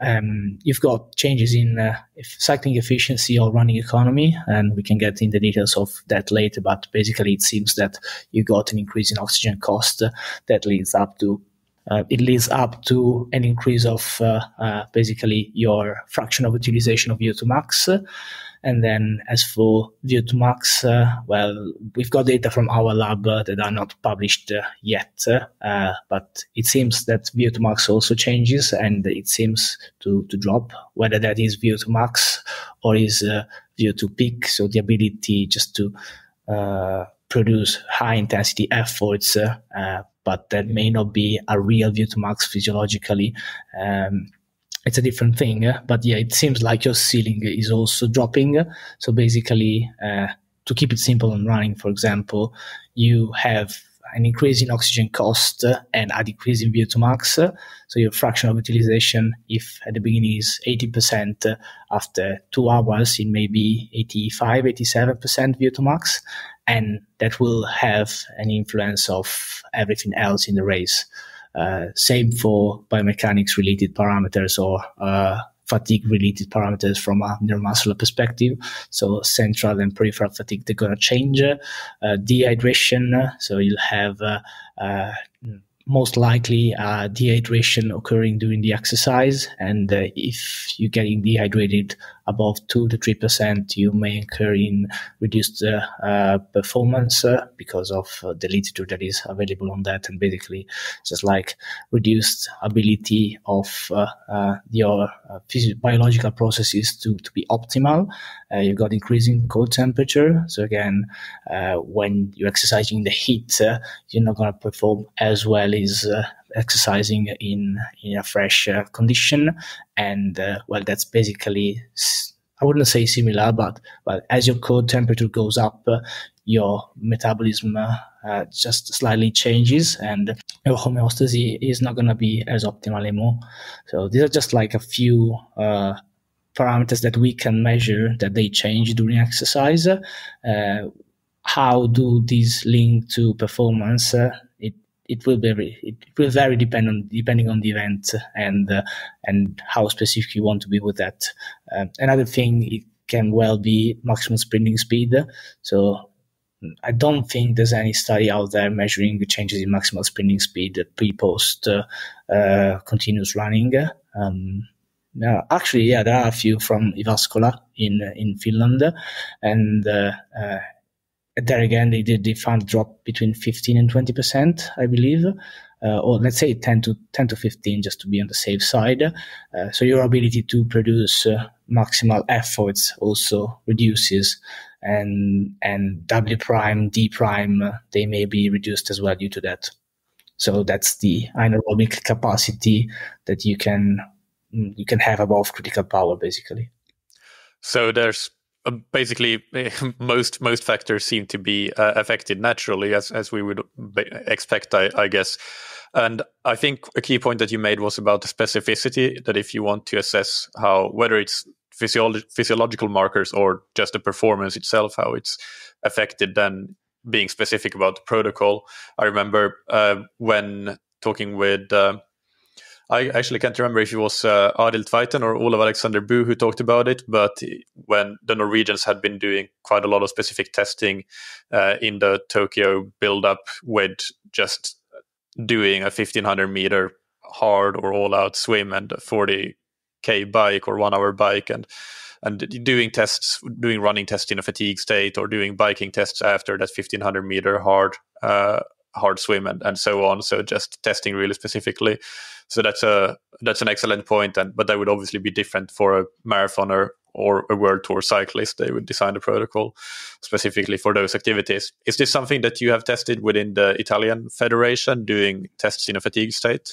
Um, you've got changes in uh, cycling efficiency or running economy, and we can get in the details of that later. But basically, it seems that you got an increase in oxygen cost uh, that leads up to uh, it leads up to an increase of uh, uh, basically your fraction of utilization of VO2 max. And then as for VO2 max, uh, well, we've got data from our lab uh, that are not published uh, yet, uh, but it seems that VO2 max also changes and it seems to, to drop, whether that is VO2 max or is uh, VO2 peak. So the ability just to uh, produce high intensity efforts, but that may not be a real VO2 max physiologically. Um, it's a different thing. But yeah, it seems like your ceiling is also dropping. So basically, uh, to keep it simple and running, for example, you have an increase in oxygen cost and a decrease in VO2 max. So your fraction of utilization, if at the beginning is 80%, after two hours, it may be 85, 87% VO2 max. And that will have an influence of everything else in the race. Uh, same for biomechanics related parameters or uh, fatigue related parameters from a neuromuscular perspective. So central and peripheral fatigue, they're going to change. Uh, dehydration, so you'll have uh, uh, most likely uh, dehydration occurring during the exercise. And uh, if you're getting dehydrated above 2 to 3%, you may incur in reduced uh, uh performance uh, because of uh, the literature that is available on that. And basically, just like reduced ability of your biological processes to, to be optimal. you've got increasing core temperature. So again, when you're exercising in the heat, you're not going to perform as well as exercising in in a fresh uh, condition, and uh, well, that's basically I wouldn't say similar, but but as your core temperature goes up, uh, your metabolism uh, just slightly changes, and your homeostasis is not going to be as optimal anymore. So these are just like a few uh, parameters that we can measure that they change during exercise. Uh, how do these link to performance? It will vary. It will vary depend on, depending on the event and uh, and how specific you want to be with that. Uh, another thing it can well be maximum sprinting speed. So I don't think there's any study out there measuring the changes in maximal sprinting speed pre-post uh, uh, continuous running. Um, actually, yeah, there are a few from Jyväskylä in in Finland, and uh, uh, there again, they did the fund drop between 15 and 20 percent, I believe, uh, or let's say 10 to 10 to 15, just to be on the safe side. Uh, so your ability to produce uh, maximal efforts also reduces, and and W prime, D prime, uh, they may be reduced as well due to that. So that's the anaerobic capacity that you can you can have above critical power, basically. So there's basically most most factors seem to be uh, affected naturally as as we would expect I, I, guess. And i think a key point that you made was about the specificity that if you want to assess how whether it's physiolo- physiological markers or just the performance itself how it's affected then being specific about the protocol. I remember uh, when talking with uh, I actually can't remember if it was uh, Arild Tveiten or Olav Aleksander Bu who talked about it, but when the Norwegians had been doing quite a lot of specific testing uh, in the Tokyo build-up with just doing a 1500 meter hard or all-out swim and a 40k bike or one-hour bike and and doing tests, doing running tests in a fatigue state or doing biking tests after that 1500 meter hard uh, hard swim and, and so on. So just testing really specifically. So that's a that's an excellent point. and but that would obviously be different for a marathoner or a world tour cyclist, they would design a protocol specifically for those activities. Is this something that you have tested within the Italian Federation, doing tests in a fatigue state?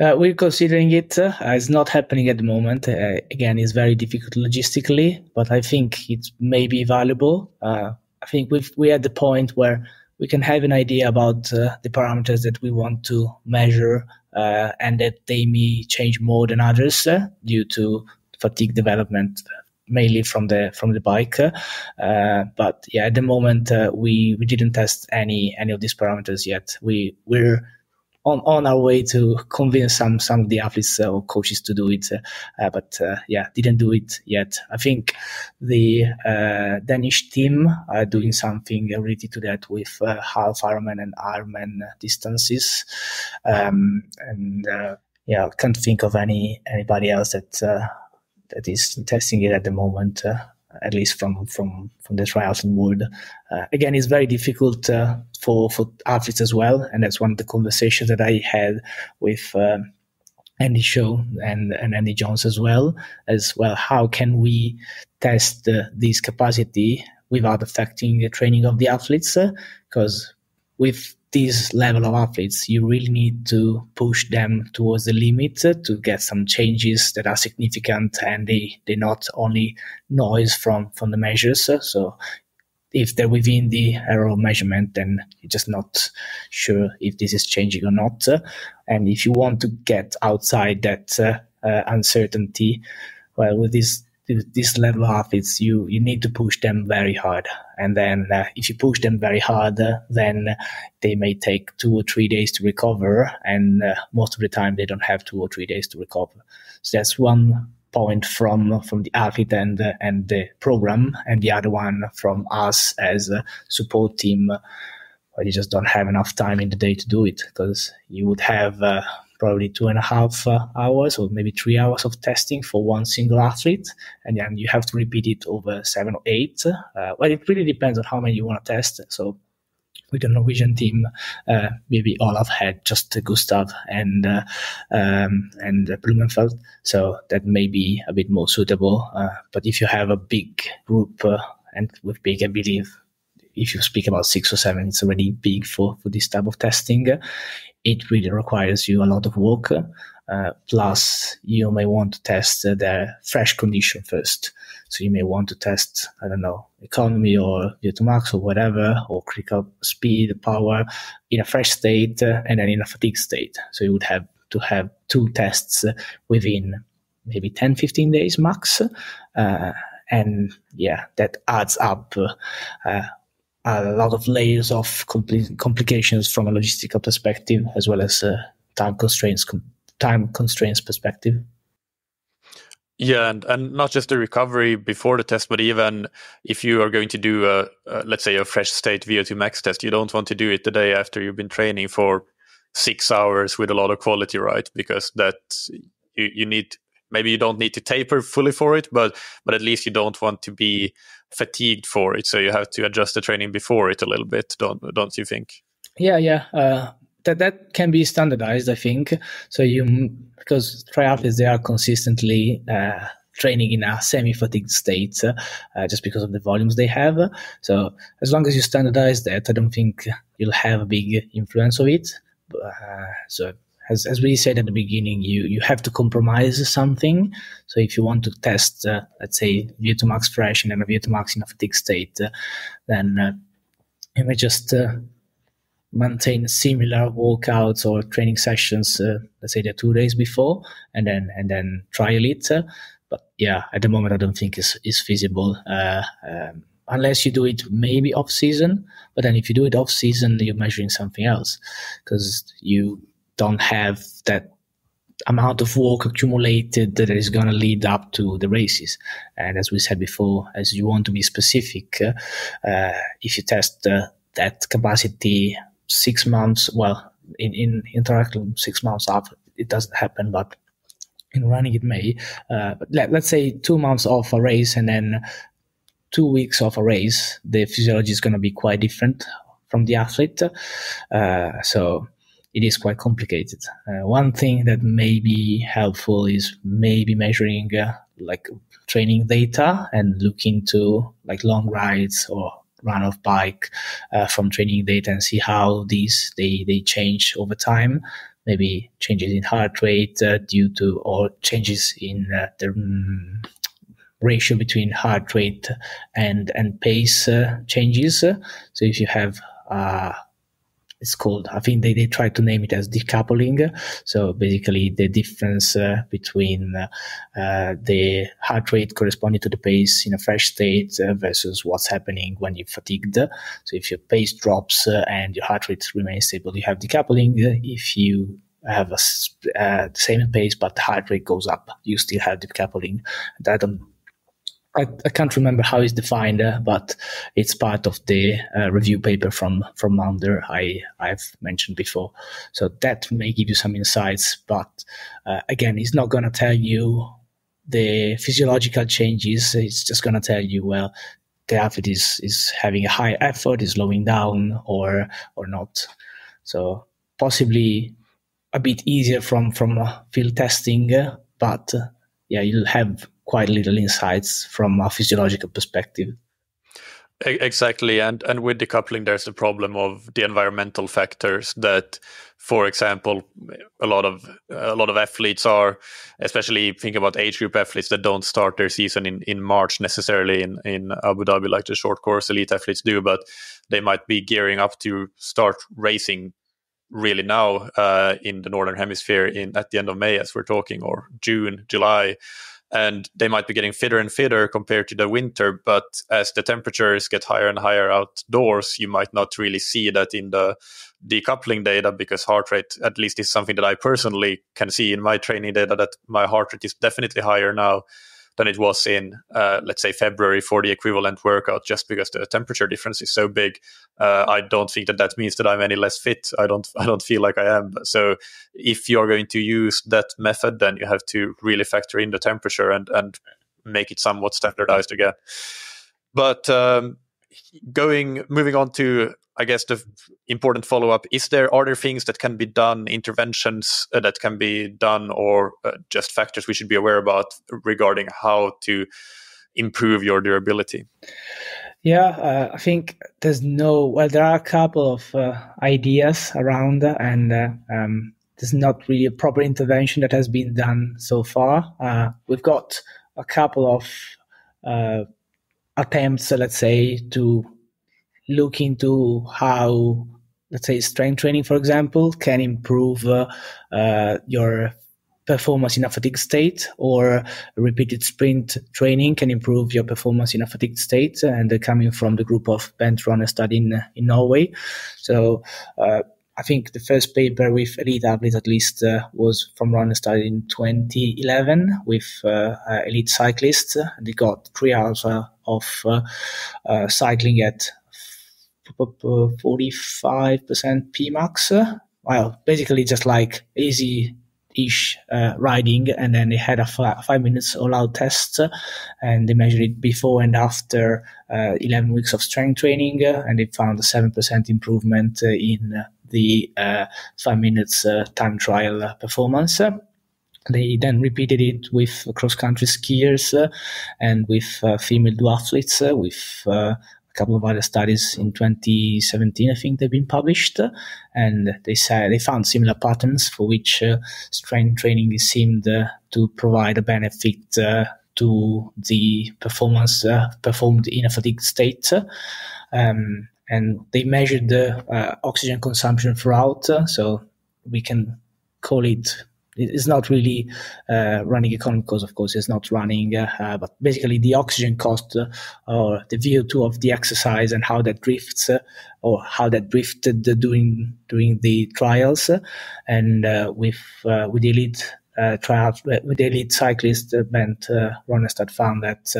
Uh, we're considering it. Uh, it's not happening at the moment. Uh, again, it's very difficult logistically, but I think it may be valuable. Uh, I think we've, we're at the point where we can have an idea about uh, the parameters that we want to measure uh, and that they may change more than others due to fatigue development mainly from the from the bike. Uh, but yeah, at the moment uh, we we didn't test any any of these parameters yet. We we're on, on our way to convince some some of the athletes or coaches to do it, uh, but uh, yeah, didn't do it yet. I think the uh, Danish team are doing something related to that with half Ironman and Ironman distances, um, and yeah, I can't think of any anybody else that that is testing it at the moment, uh, at least from from from the triathlon world. Uh, again, it's very difficult uh, for for athletes as well, and that's one of the conversations that I had with. Um, Andy Shaw and, and Andy Jones as well, as well. How can we test this capacity without affecting the training of the athletes? Because with this level of athletes, you really need to push them towards the limit to get some changes that are significant and they, they're not only noise from, from the measures. So if they're within the error measurement, then you're just not sure if this is changing or not. And if you want to get outside that uh, uh, uncertainty, well, with this this level of athletes, you you need to push them very hard, and then uh, if you push them very hard, uh, then they may take two or three days to recover, and uh, most of the time they don't have two or three days to recover. So that's one point from from the athlete and uh, and the program, and the other one from us as a support team. You just don't have enough time in the day to do it because you would have uh, probably two and a half uh, hours or maybe three hours of testing for one single athlete. And then you have to repeat it over seven or eight. Uh, well, it really depends on how many you want to test. So with the Norwegian team, uh, maybe Olav had just Gustav and uh, um, and Blummenfelt, so that may be a bit more suitable. Uh, but if you have a big group, uh, and with big, I believe if you speak about six or seven, it's already big for, for this type of testing it really requires you a lot of work. Uh, plus, you may want to test uh, their fresh condition first. So you may want to test, I don't know, economy or VO2 max or whatever, or critical speed, power in a fresh state uh, and then in a fatigue state. So you would have to have two tests within maybe 10, 15 days max. Uh, and yeah, that adds up uh, a lot of layers of compli- complications from a logistical perspective as well as a time constraints com- time constraints perspective. Yeah and, and not just the recovery before the test but even if you are going to do a, a let's say a fresh state vo2 max test you don't want to do it the day after you've been training for six hours with a lot of quality right? Because that you, you need maybe you don't need to taper fully for it but but at least you don't want to be fatigued for it, so you have to adjust the training before it a little bit, don't don't you think? Yeah, yeah. Uh, that that can be standardized, I think. So you because triathletes they are consistently uh, training in a semi-fatigued state uh, just because of the volumes they have. So as long as you standardize that, I don't think you'll have a big influence of it. Uh, so as, as we said at the beginning, you, you have to compromise something. So if you want to test, uh, let's say, VO2 max fresh and then a VO2 max in a fatigue state, uh, then uh, you may just uh, maintain similar workouts or training sessions, uh, let's say the two days before, and then and then trial it. but yeah, at the moment, I don't think it's, it's feasible. Uh, um, unless you do it maybe off season, but then if you do it off season, you're measuring something else because you don't have that amount of work accumulated that is going to lead up to the races. And as we said before, as you want to be specific, uh, if you test uh, that capacity six months, well, in, in interaction six months after, it doesn't happen, but in running it may. Uh, let, let's say two months off a race and then two weeks off a race, the physiology is going to be quite different from the athlete. Uh, so it is quite complicated. Uh, one thing that may be helpful is maybe measuring uh, like training data and looking to like long rides or run of bike uh, from training data and see how these they they change over time maybe changes in heart rate uh, due to or changes in uh, the um, ratio between heart rate and and pace uh, changes so if you have uh, it's called. I think they, they try to name it as decoupling. So basically, the difference uh, between uh, the heart rate corresponding to the pace in a fresh state uh, versus what's happening when you're fatigued. So if your pace drops uh, and your heart rate remains stable, you have decoupling. If you have a uh, same pace but the heart rate goes up, you still have decoupling. That um, I, I, can't remember how it's defined, uh, but it's part of the uh, review paper from from Maunder I I've mentioned before. So that may give you some insights, but uh, again, it's not going to tell you the physiological changes. It's just going to tell you well, the athlete is is having a high effort, is slowing down, or or not. So possibly a bit easier from from field testing, but yeah, you'll have quite little insights from a physiological perspective. Exactly, and and with decoupling, there's the problem of the environmental factors that, for example, a lot of a lot of athletes are, especially think about age group athletes that don't start their season in, in March necessarily in in Abu Dhabi like the short course elite athletes do, but they might be gearing up to start racing really now uh, in the northern hemisphere in at the end of May as we're talking or June, July and they might be getting fitter and fitter compared to the winter. But as the temperatures get higher and higher outdoors, you might not really see that in the decoupling data because heart rate, at least, is something that I personally can see in my training data that my heart rate is definitely higher now than it was in, uh, let's say, February for the equivalent workout, just because the temperature difference is so big. Uh, I don't think that that means that I'm any less fit. I don't. I don't feel like I am. So, if you're going to use that method, then you have to really factor in the temperature and and make it somewhat standardized again. But um, going moving on to I guess the important follow up is there are there things that can be done, interventions uh, that can be done, or uh, just factors we should be aware about regarding how to improve your durability? Yeah, uh, I think there's no, well, there are a couple of uh, ideas around, and uh, um, there's not really a proper intervention that has been done so far. Uh, we've got a couple of attempts, let's say, to look into how, let's say, strength training, for example, can improve uh, uh, your performance in a fatigue state or repeated sprint training can improve your performance in a fatigue state and uh, coming from the group of Bent Rønnestad in, in Norway. So, uh, I think the first paper with elite athletes, at least, uh, was from Rønnestad in 2011 with uh, elite cyclists. They got three hours of cycling at 45% Pmax. Well, basically just like easy ish uh, riding and then they had a five minutes all out test uh, and they measured it before and after uh, 11 weeks of strength training uh, and they found a 7% improvement uh, in the uh, five minutes time trial performance they then repeated it with cross country skiers and with female duathletes with a couple of other studies in 2017, I think they've been published, and they said they found similar patterns for which uh, strength training seemed uh, to provide a benefit uh, to the performance uh, performed in a fatigued state. Um, and they measured the uh, oxygen consumption throughout, so we can call it it's not really uh, running economy because, of course, it's not running, uh, uh but basically the oxygen cost uh, or the VO2 of the exercise and how that drifts uh, or how that drifted during during the trials. And with with the elite uh, trials with the elite cyclist uh, Bent uh, Rønnestad found that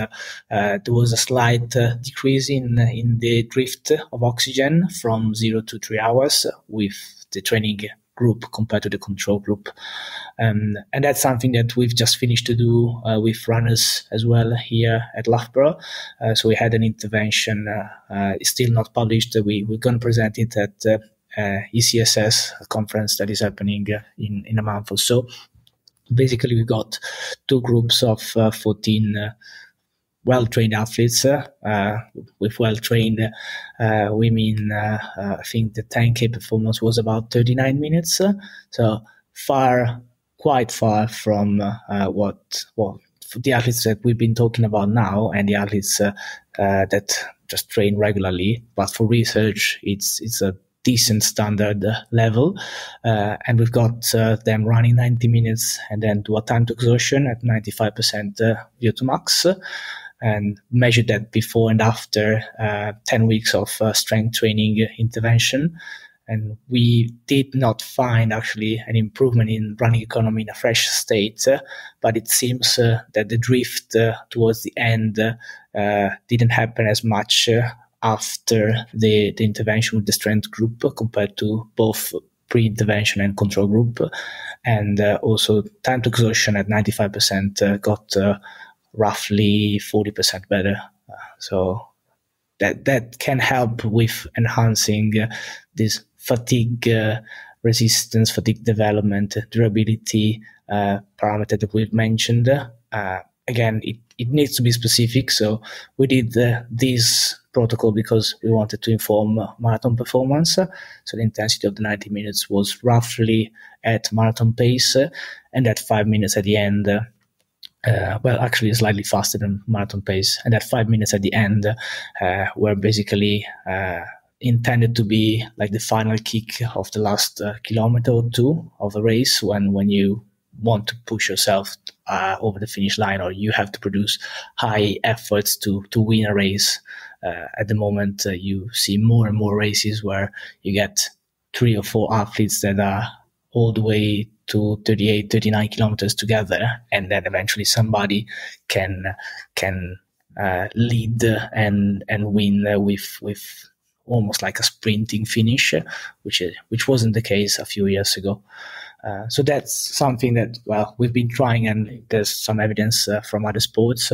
there was a slight decrease in in the drift of oxygen from zero to three hours with the training group compared to the control group. Um, and that's something that we've just finished to do uh, with runners as well here at Loughborough. Uh, so we had an intervention, uh, uh still not published. We, we're going to present it at uh, ECSS conference that is happening in, in a month or so. Basically, we got two groups of uh, 14 uh, well trained athletes. Uh, uh with well trained, uh, we mean uh, I think the 10k performance was about 39 minutes. so far, quite far from what what the athletes that we've been talking about now and the athletes that just train regularly. But for research, it's it's a decent standard level. Uh, and we've got uh, them running 90 minutes and then do a time to exhaustion at 95% uh, VO2 max and measured that before and after uh, 10 weeks of uh, strength training intervention. And we did not find actually an improvement in running economy in a fresh state, uh, but it seems uh, that the drift uh, towards the end uh, didn't happen as much after the, the intervention with the strength group compared to both pre-intervention and control group. And also time to exhaustion at 95% got roughly 40% better. Uh, so that that can help with enhancing uh, this fatigue uh, resistance, fatigue development, durability uh, parameter that we've mentioned. Uh, again, it, it needs to be specific. So we did uh, this protocol because we wanted to inform marathon performance. So the intensity of the 90 minutes was roughly at marathon pace, and at five minutes at the end uh, well, actually slightly faster than marathon pace. And that five minutes at the end uh, were basically uh, intended to be like the final kick of the last uh, kilometer or two of the race when, when you want to push yourself uh, over the finish line or you have to produce high efforts to, to win a race. Uh, at the moment, you see more and more races where you get three or four athletes that are all the way to 38 39 kilometers together and then eventually somebody can can uh, lead and and win with with almost like a sprinting finish which which wasn't the case a few years ago. Uh, so that's something that well we've been trying and there's some evidence uh, from other sports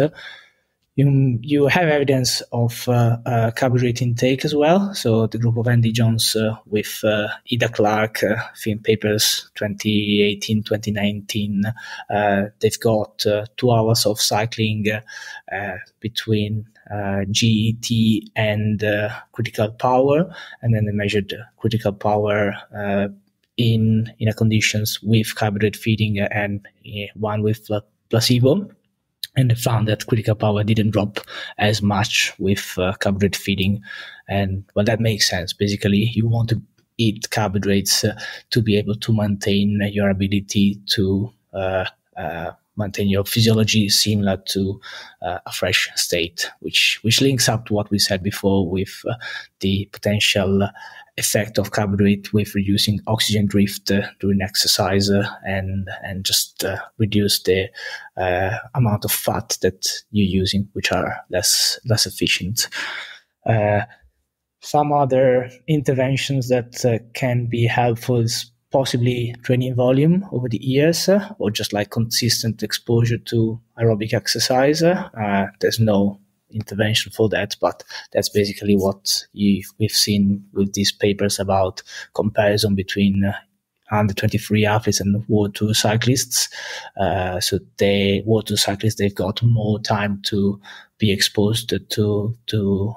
you, you have evidence of uh, uh, carbohydrate intake as well. So the group of Andy Jones uh, with uh, Ida Clark, uh, film papers 2018, 2019, uh, they've got uh, two hours of cycling between GET and critical power, and then they measured critical power in in a conditions with carbohydrate feeding and one with placebo and found that critical power didn't drop as much with uh, carbohydrate feeding. And well, that makes sense. Basically, you want to eat carbohydrates uh, to be able to maintain your ability to uh, uh maintain your physiology similar to uh, a fresh state, which which links up to what we said before with uh, the potential effect of carbohydrate with reducing oxygen drift uh, during exercise uh, and and just uh, reduce the uh, amount of fat that you're using, which are less less efficient. Some other interventions that uh, can be helpful is possibly training volume over the years or just like consistent exposure to aerobic exercise. there's no intervention for that, but that's basically what we've seen with these papers about comparison between uh, under 23 athletes and World Tour cyclists. Uh, so they World Tour cyclists they've got more time to be exposed to to,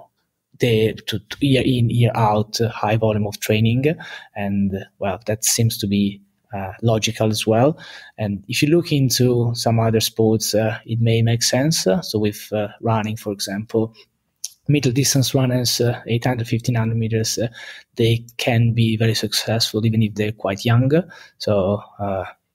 the to, year in year out uh, high volume of training, and well that seems to be uh, logical as well. And if you look into some other sports, uh, it may make sense. Uh, so with uh, running, for example, middle distance runners, uh, 800, 1500 meters, they can be very successful even if they're quite young. So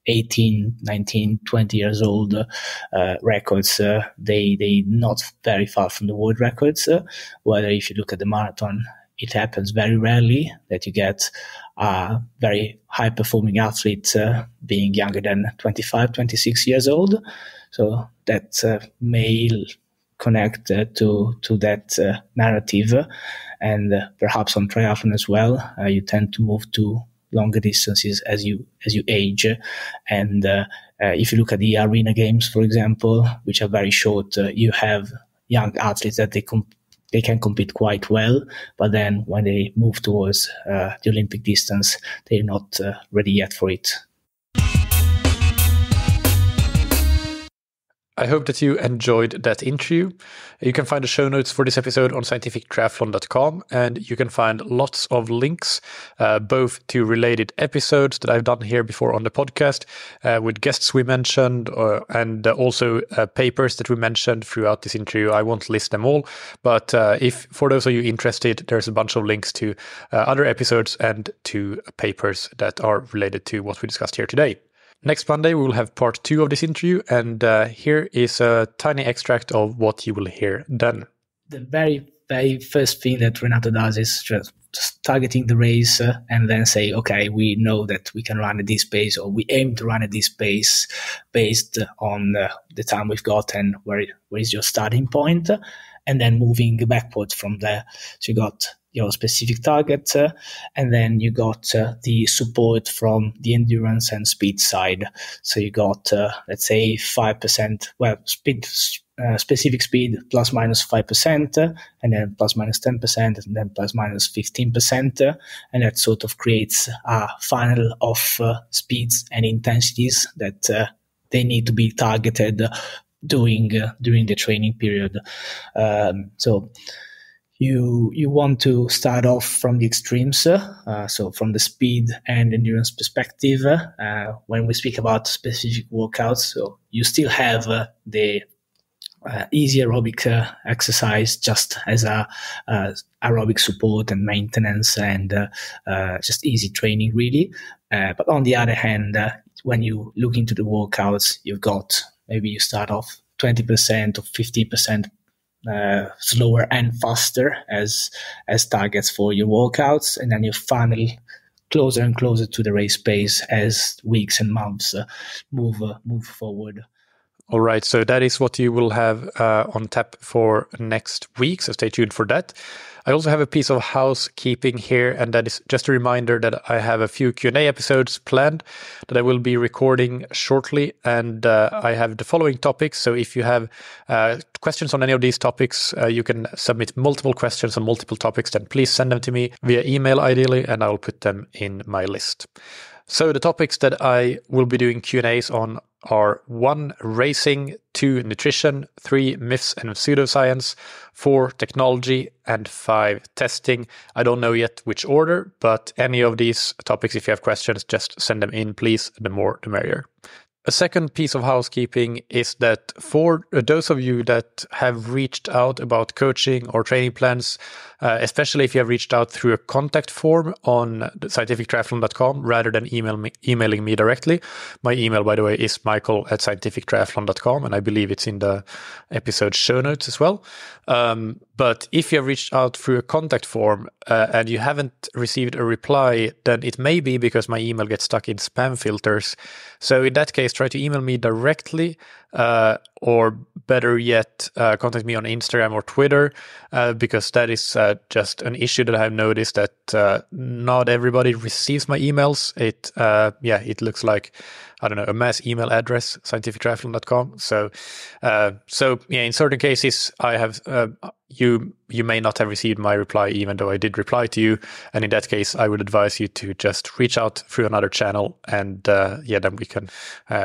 18, 19, 20 years old uh, records, uh, they they not very far from the world records. Uh, whether if you look at the marathon, it happens very rarely that you get a very high performing athlete uh, being younger than 25, 26 years old. So that uh, may connect uh, to to that uh, narrative, and perhaps on triathlon as well. You tend to move to longer distances as you as you age, and if you look at the arena games, for example, which are very short, you have young athletes that they they can compete quite well, but then when they move towards uh, the Olympic distance, they're not uh, ready yet for it. I hope that you enjoyed that interview. You can find the show notes for this episode on scientifictriathlon.com, and you can find lots of links, uh, both to related episodes that I've done here before on the podcast, uh, with guests we mentioned, uh, and also uh, papers that we mentioned throughout this interview. I won't list them all, but uh, if for those of you interested, there's a bunch of links to uh, other episodes and to papers that are related to what we discussed here today. Next Monday, we will have part two of this interview, and uh, here is a tiny extract of what you will hear then. The very, very first thing that Renato does is just, just targeting the race uh, and then say, okay, we know that we can run at this pace, or we aim to run at this pace based on uh, the time we've got and where, where is your starting point, and then moving backwards from there. So you got your specific target, uh, and then you got uh, the support from the endurance and speed side. So you got, uh, let's say, five percent. Well, speed. Uh, specific speed plus minus 5% uh, and then plus minus 10% and then plus minus 15% uh, and that sort of creates a funnel of speeds and intensities that they need to be targeted during during the training period um, so you you want to start off from the extremes, uh, so from the speed and endurance perspective. Uh, when we speak about specific workouts, so you still have uh, the uh, easy aerobic uh, exercise just as a aerobic support and maintenance and uh, just easy training really. but on the other hand, when you look into the workouts, you've got maybe you start off 20% or 50% uh, slower and faster as as targets for your workouts, and then you funnel closer and closer to the race pace as weeks and months uh, move uh, move forward. All right, so that is what you will have uh, on tap for next week. So stay tuned for that. I also have a piece of housekeeping here, and that is just a reminder that I have a few Q&A episodes planned that I will be recording shortly, and uh, I have the following topics. So if you have uh, questions on any of these topics, uh, you can submit multiple questions on multiple topics, then please send them to me via email ideally, and I will put them in my list. So the topics that I will be doing Q&As on are one, racing, two, nutrition, three, myths and pseudoscience, four, technology, and five, testing. I don't know yet which order, but any of these topics, if you have questions, just send them in, please. The more, the merrier. A second piece of housekeeping is that for those of you that have reached out about coaching or training plans, uh, especially if you have reached out through a contact form on scientifictriathlon.com rather than email me, emailing me directly. My email, by the way, is mikael at scientifictriathlon.com, and I believe it's in the episode show notes as well. Um, but if you have reached out through a contact form uh, and you haven't received a reply, then it may be because my email gets stuck in spam filters. So in that case, try to email me directly uh, or better yet, uh, contact me on Instagram or Twitter, uh, because that is uh, just an issue that I've noticed that uh, not everybody receives my emails. It, uh, yeah, it looks like I don't know, a mass email address, scientifictriathlon.com. So, so yeah, in certain cases, I have, you, you may not have received my reply, even though I did reply to you. And in that case, I would advise you to just reach out through another channel and, yeah, then we can,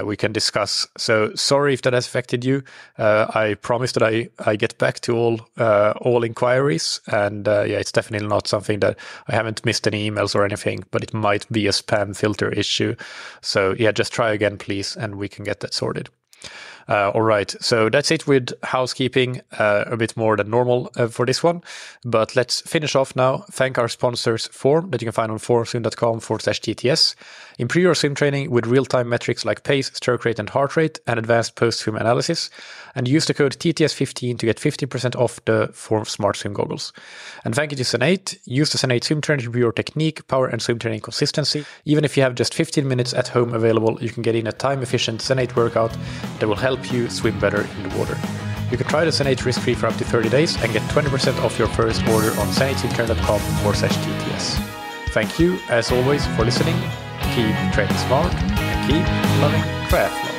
we can discuss. So sorry if that has affected you. Uh, I promise that I, I get back to all, uh, all inquiries. And, yeah, it's definitely not something that I haven't missed any emails or anything, but it might be a spam filter issue. So yeah, just try again, please, and we can get that sorted. Uh, all right, so that's it with housekeeping, uh, a bit more than normal uh, for this one. But let's finish off now. Thank our sponsors, Form, that you can find on formswim.com forward slash TTS. Improve your swim training with real time metrics like pace, stroke rate, and heart rate, and advanced post swim analysis. And use the code TTS15 to get 15% off the Form Smart Swim goggles. And thank you to Zen8. Use the Zen8 swim trainer to improve your technique, power, and swim training consistency. Even if you have just 15 minutes at home available, you can get in a time efficient Zen8 workout that will help you swim better in the water. You can try the Zen8 risk-free for up to 30 days and get 20% off your first order on zen8swimtrainer.com or slash TTS. Thank you, as always, for listening keep smart, and keep loving triathlon.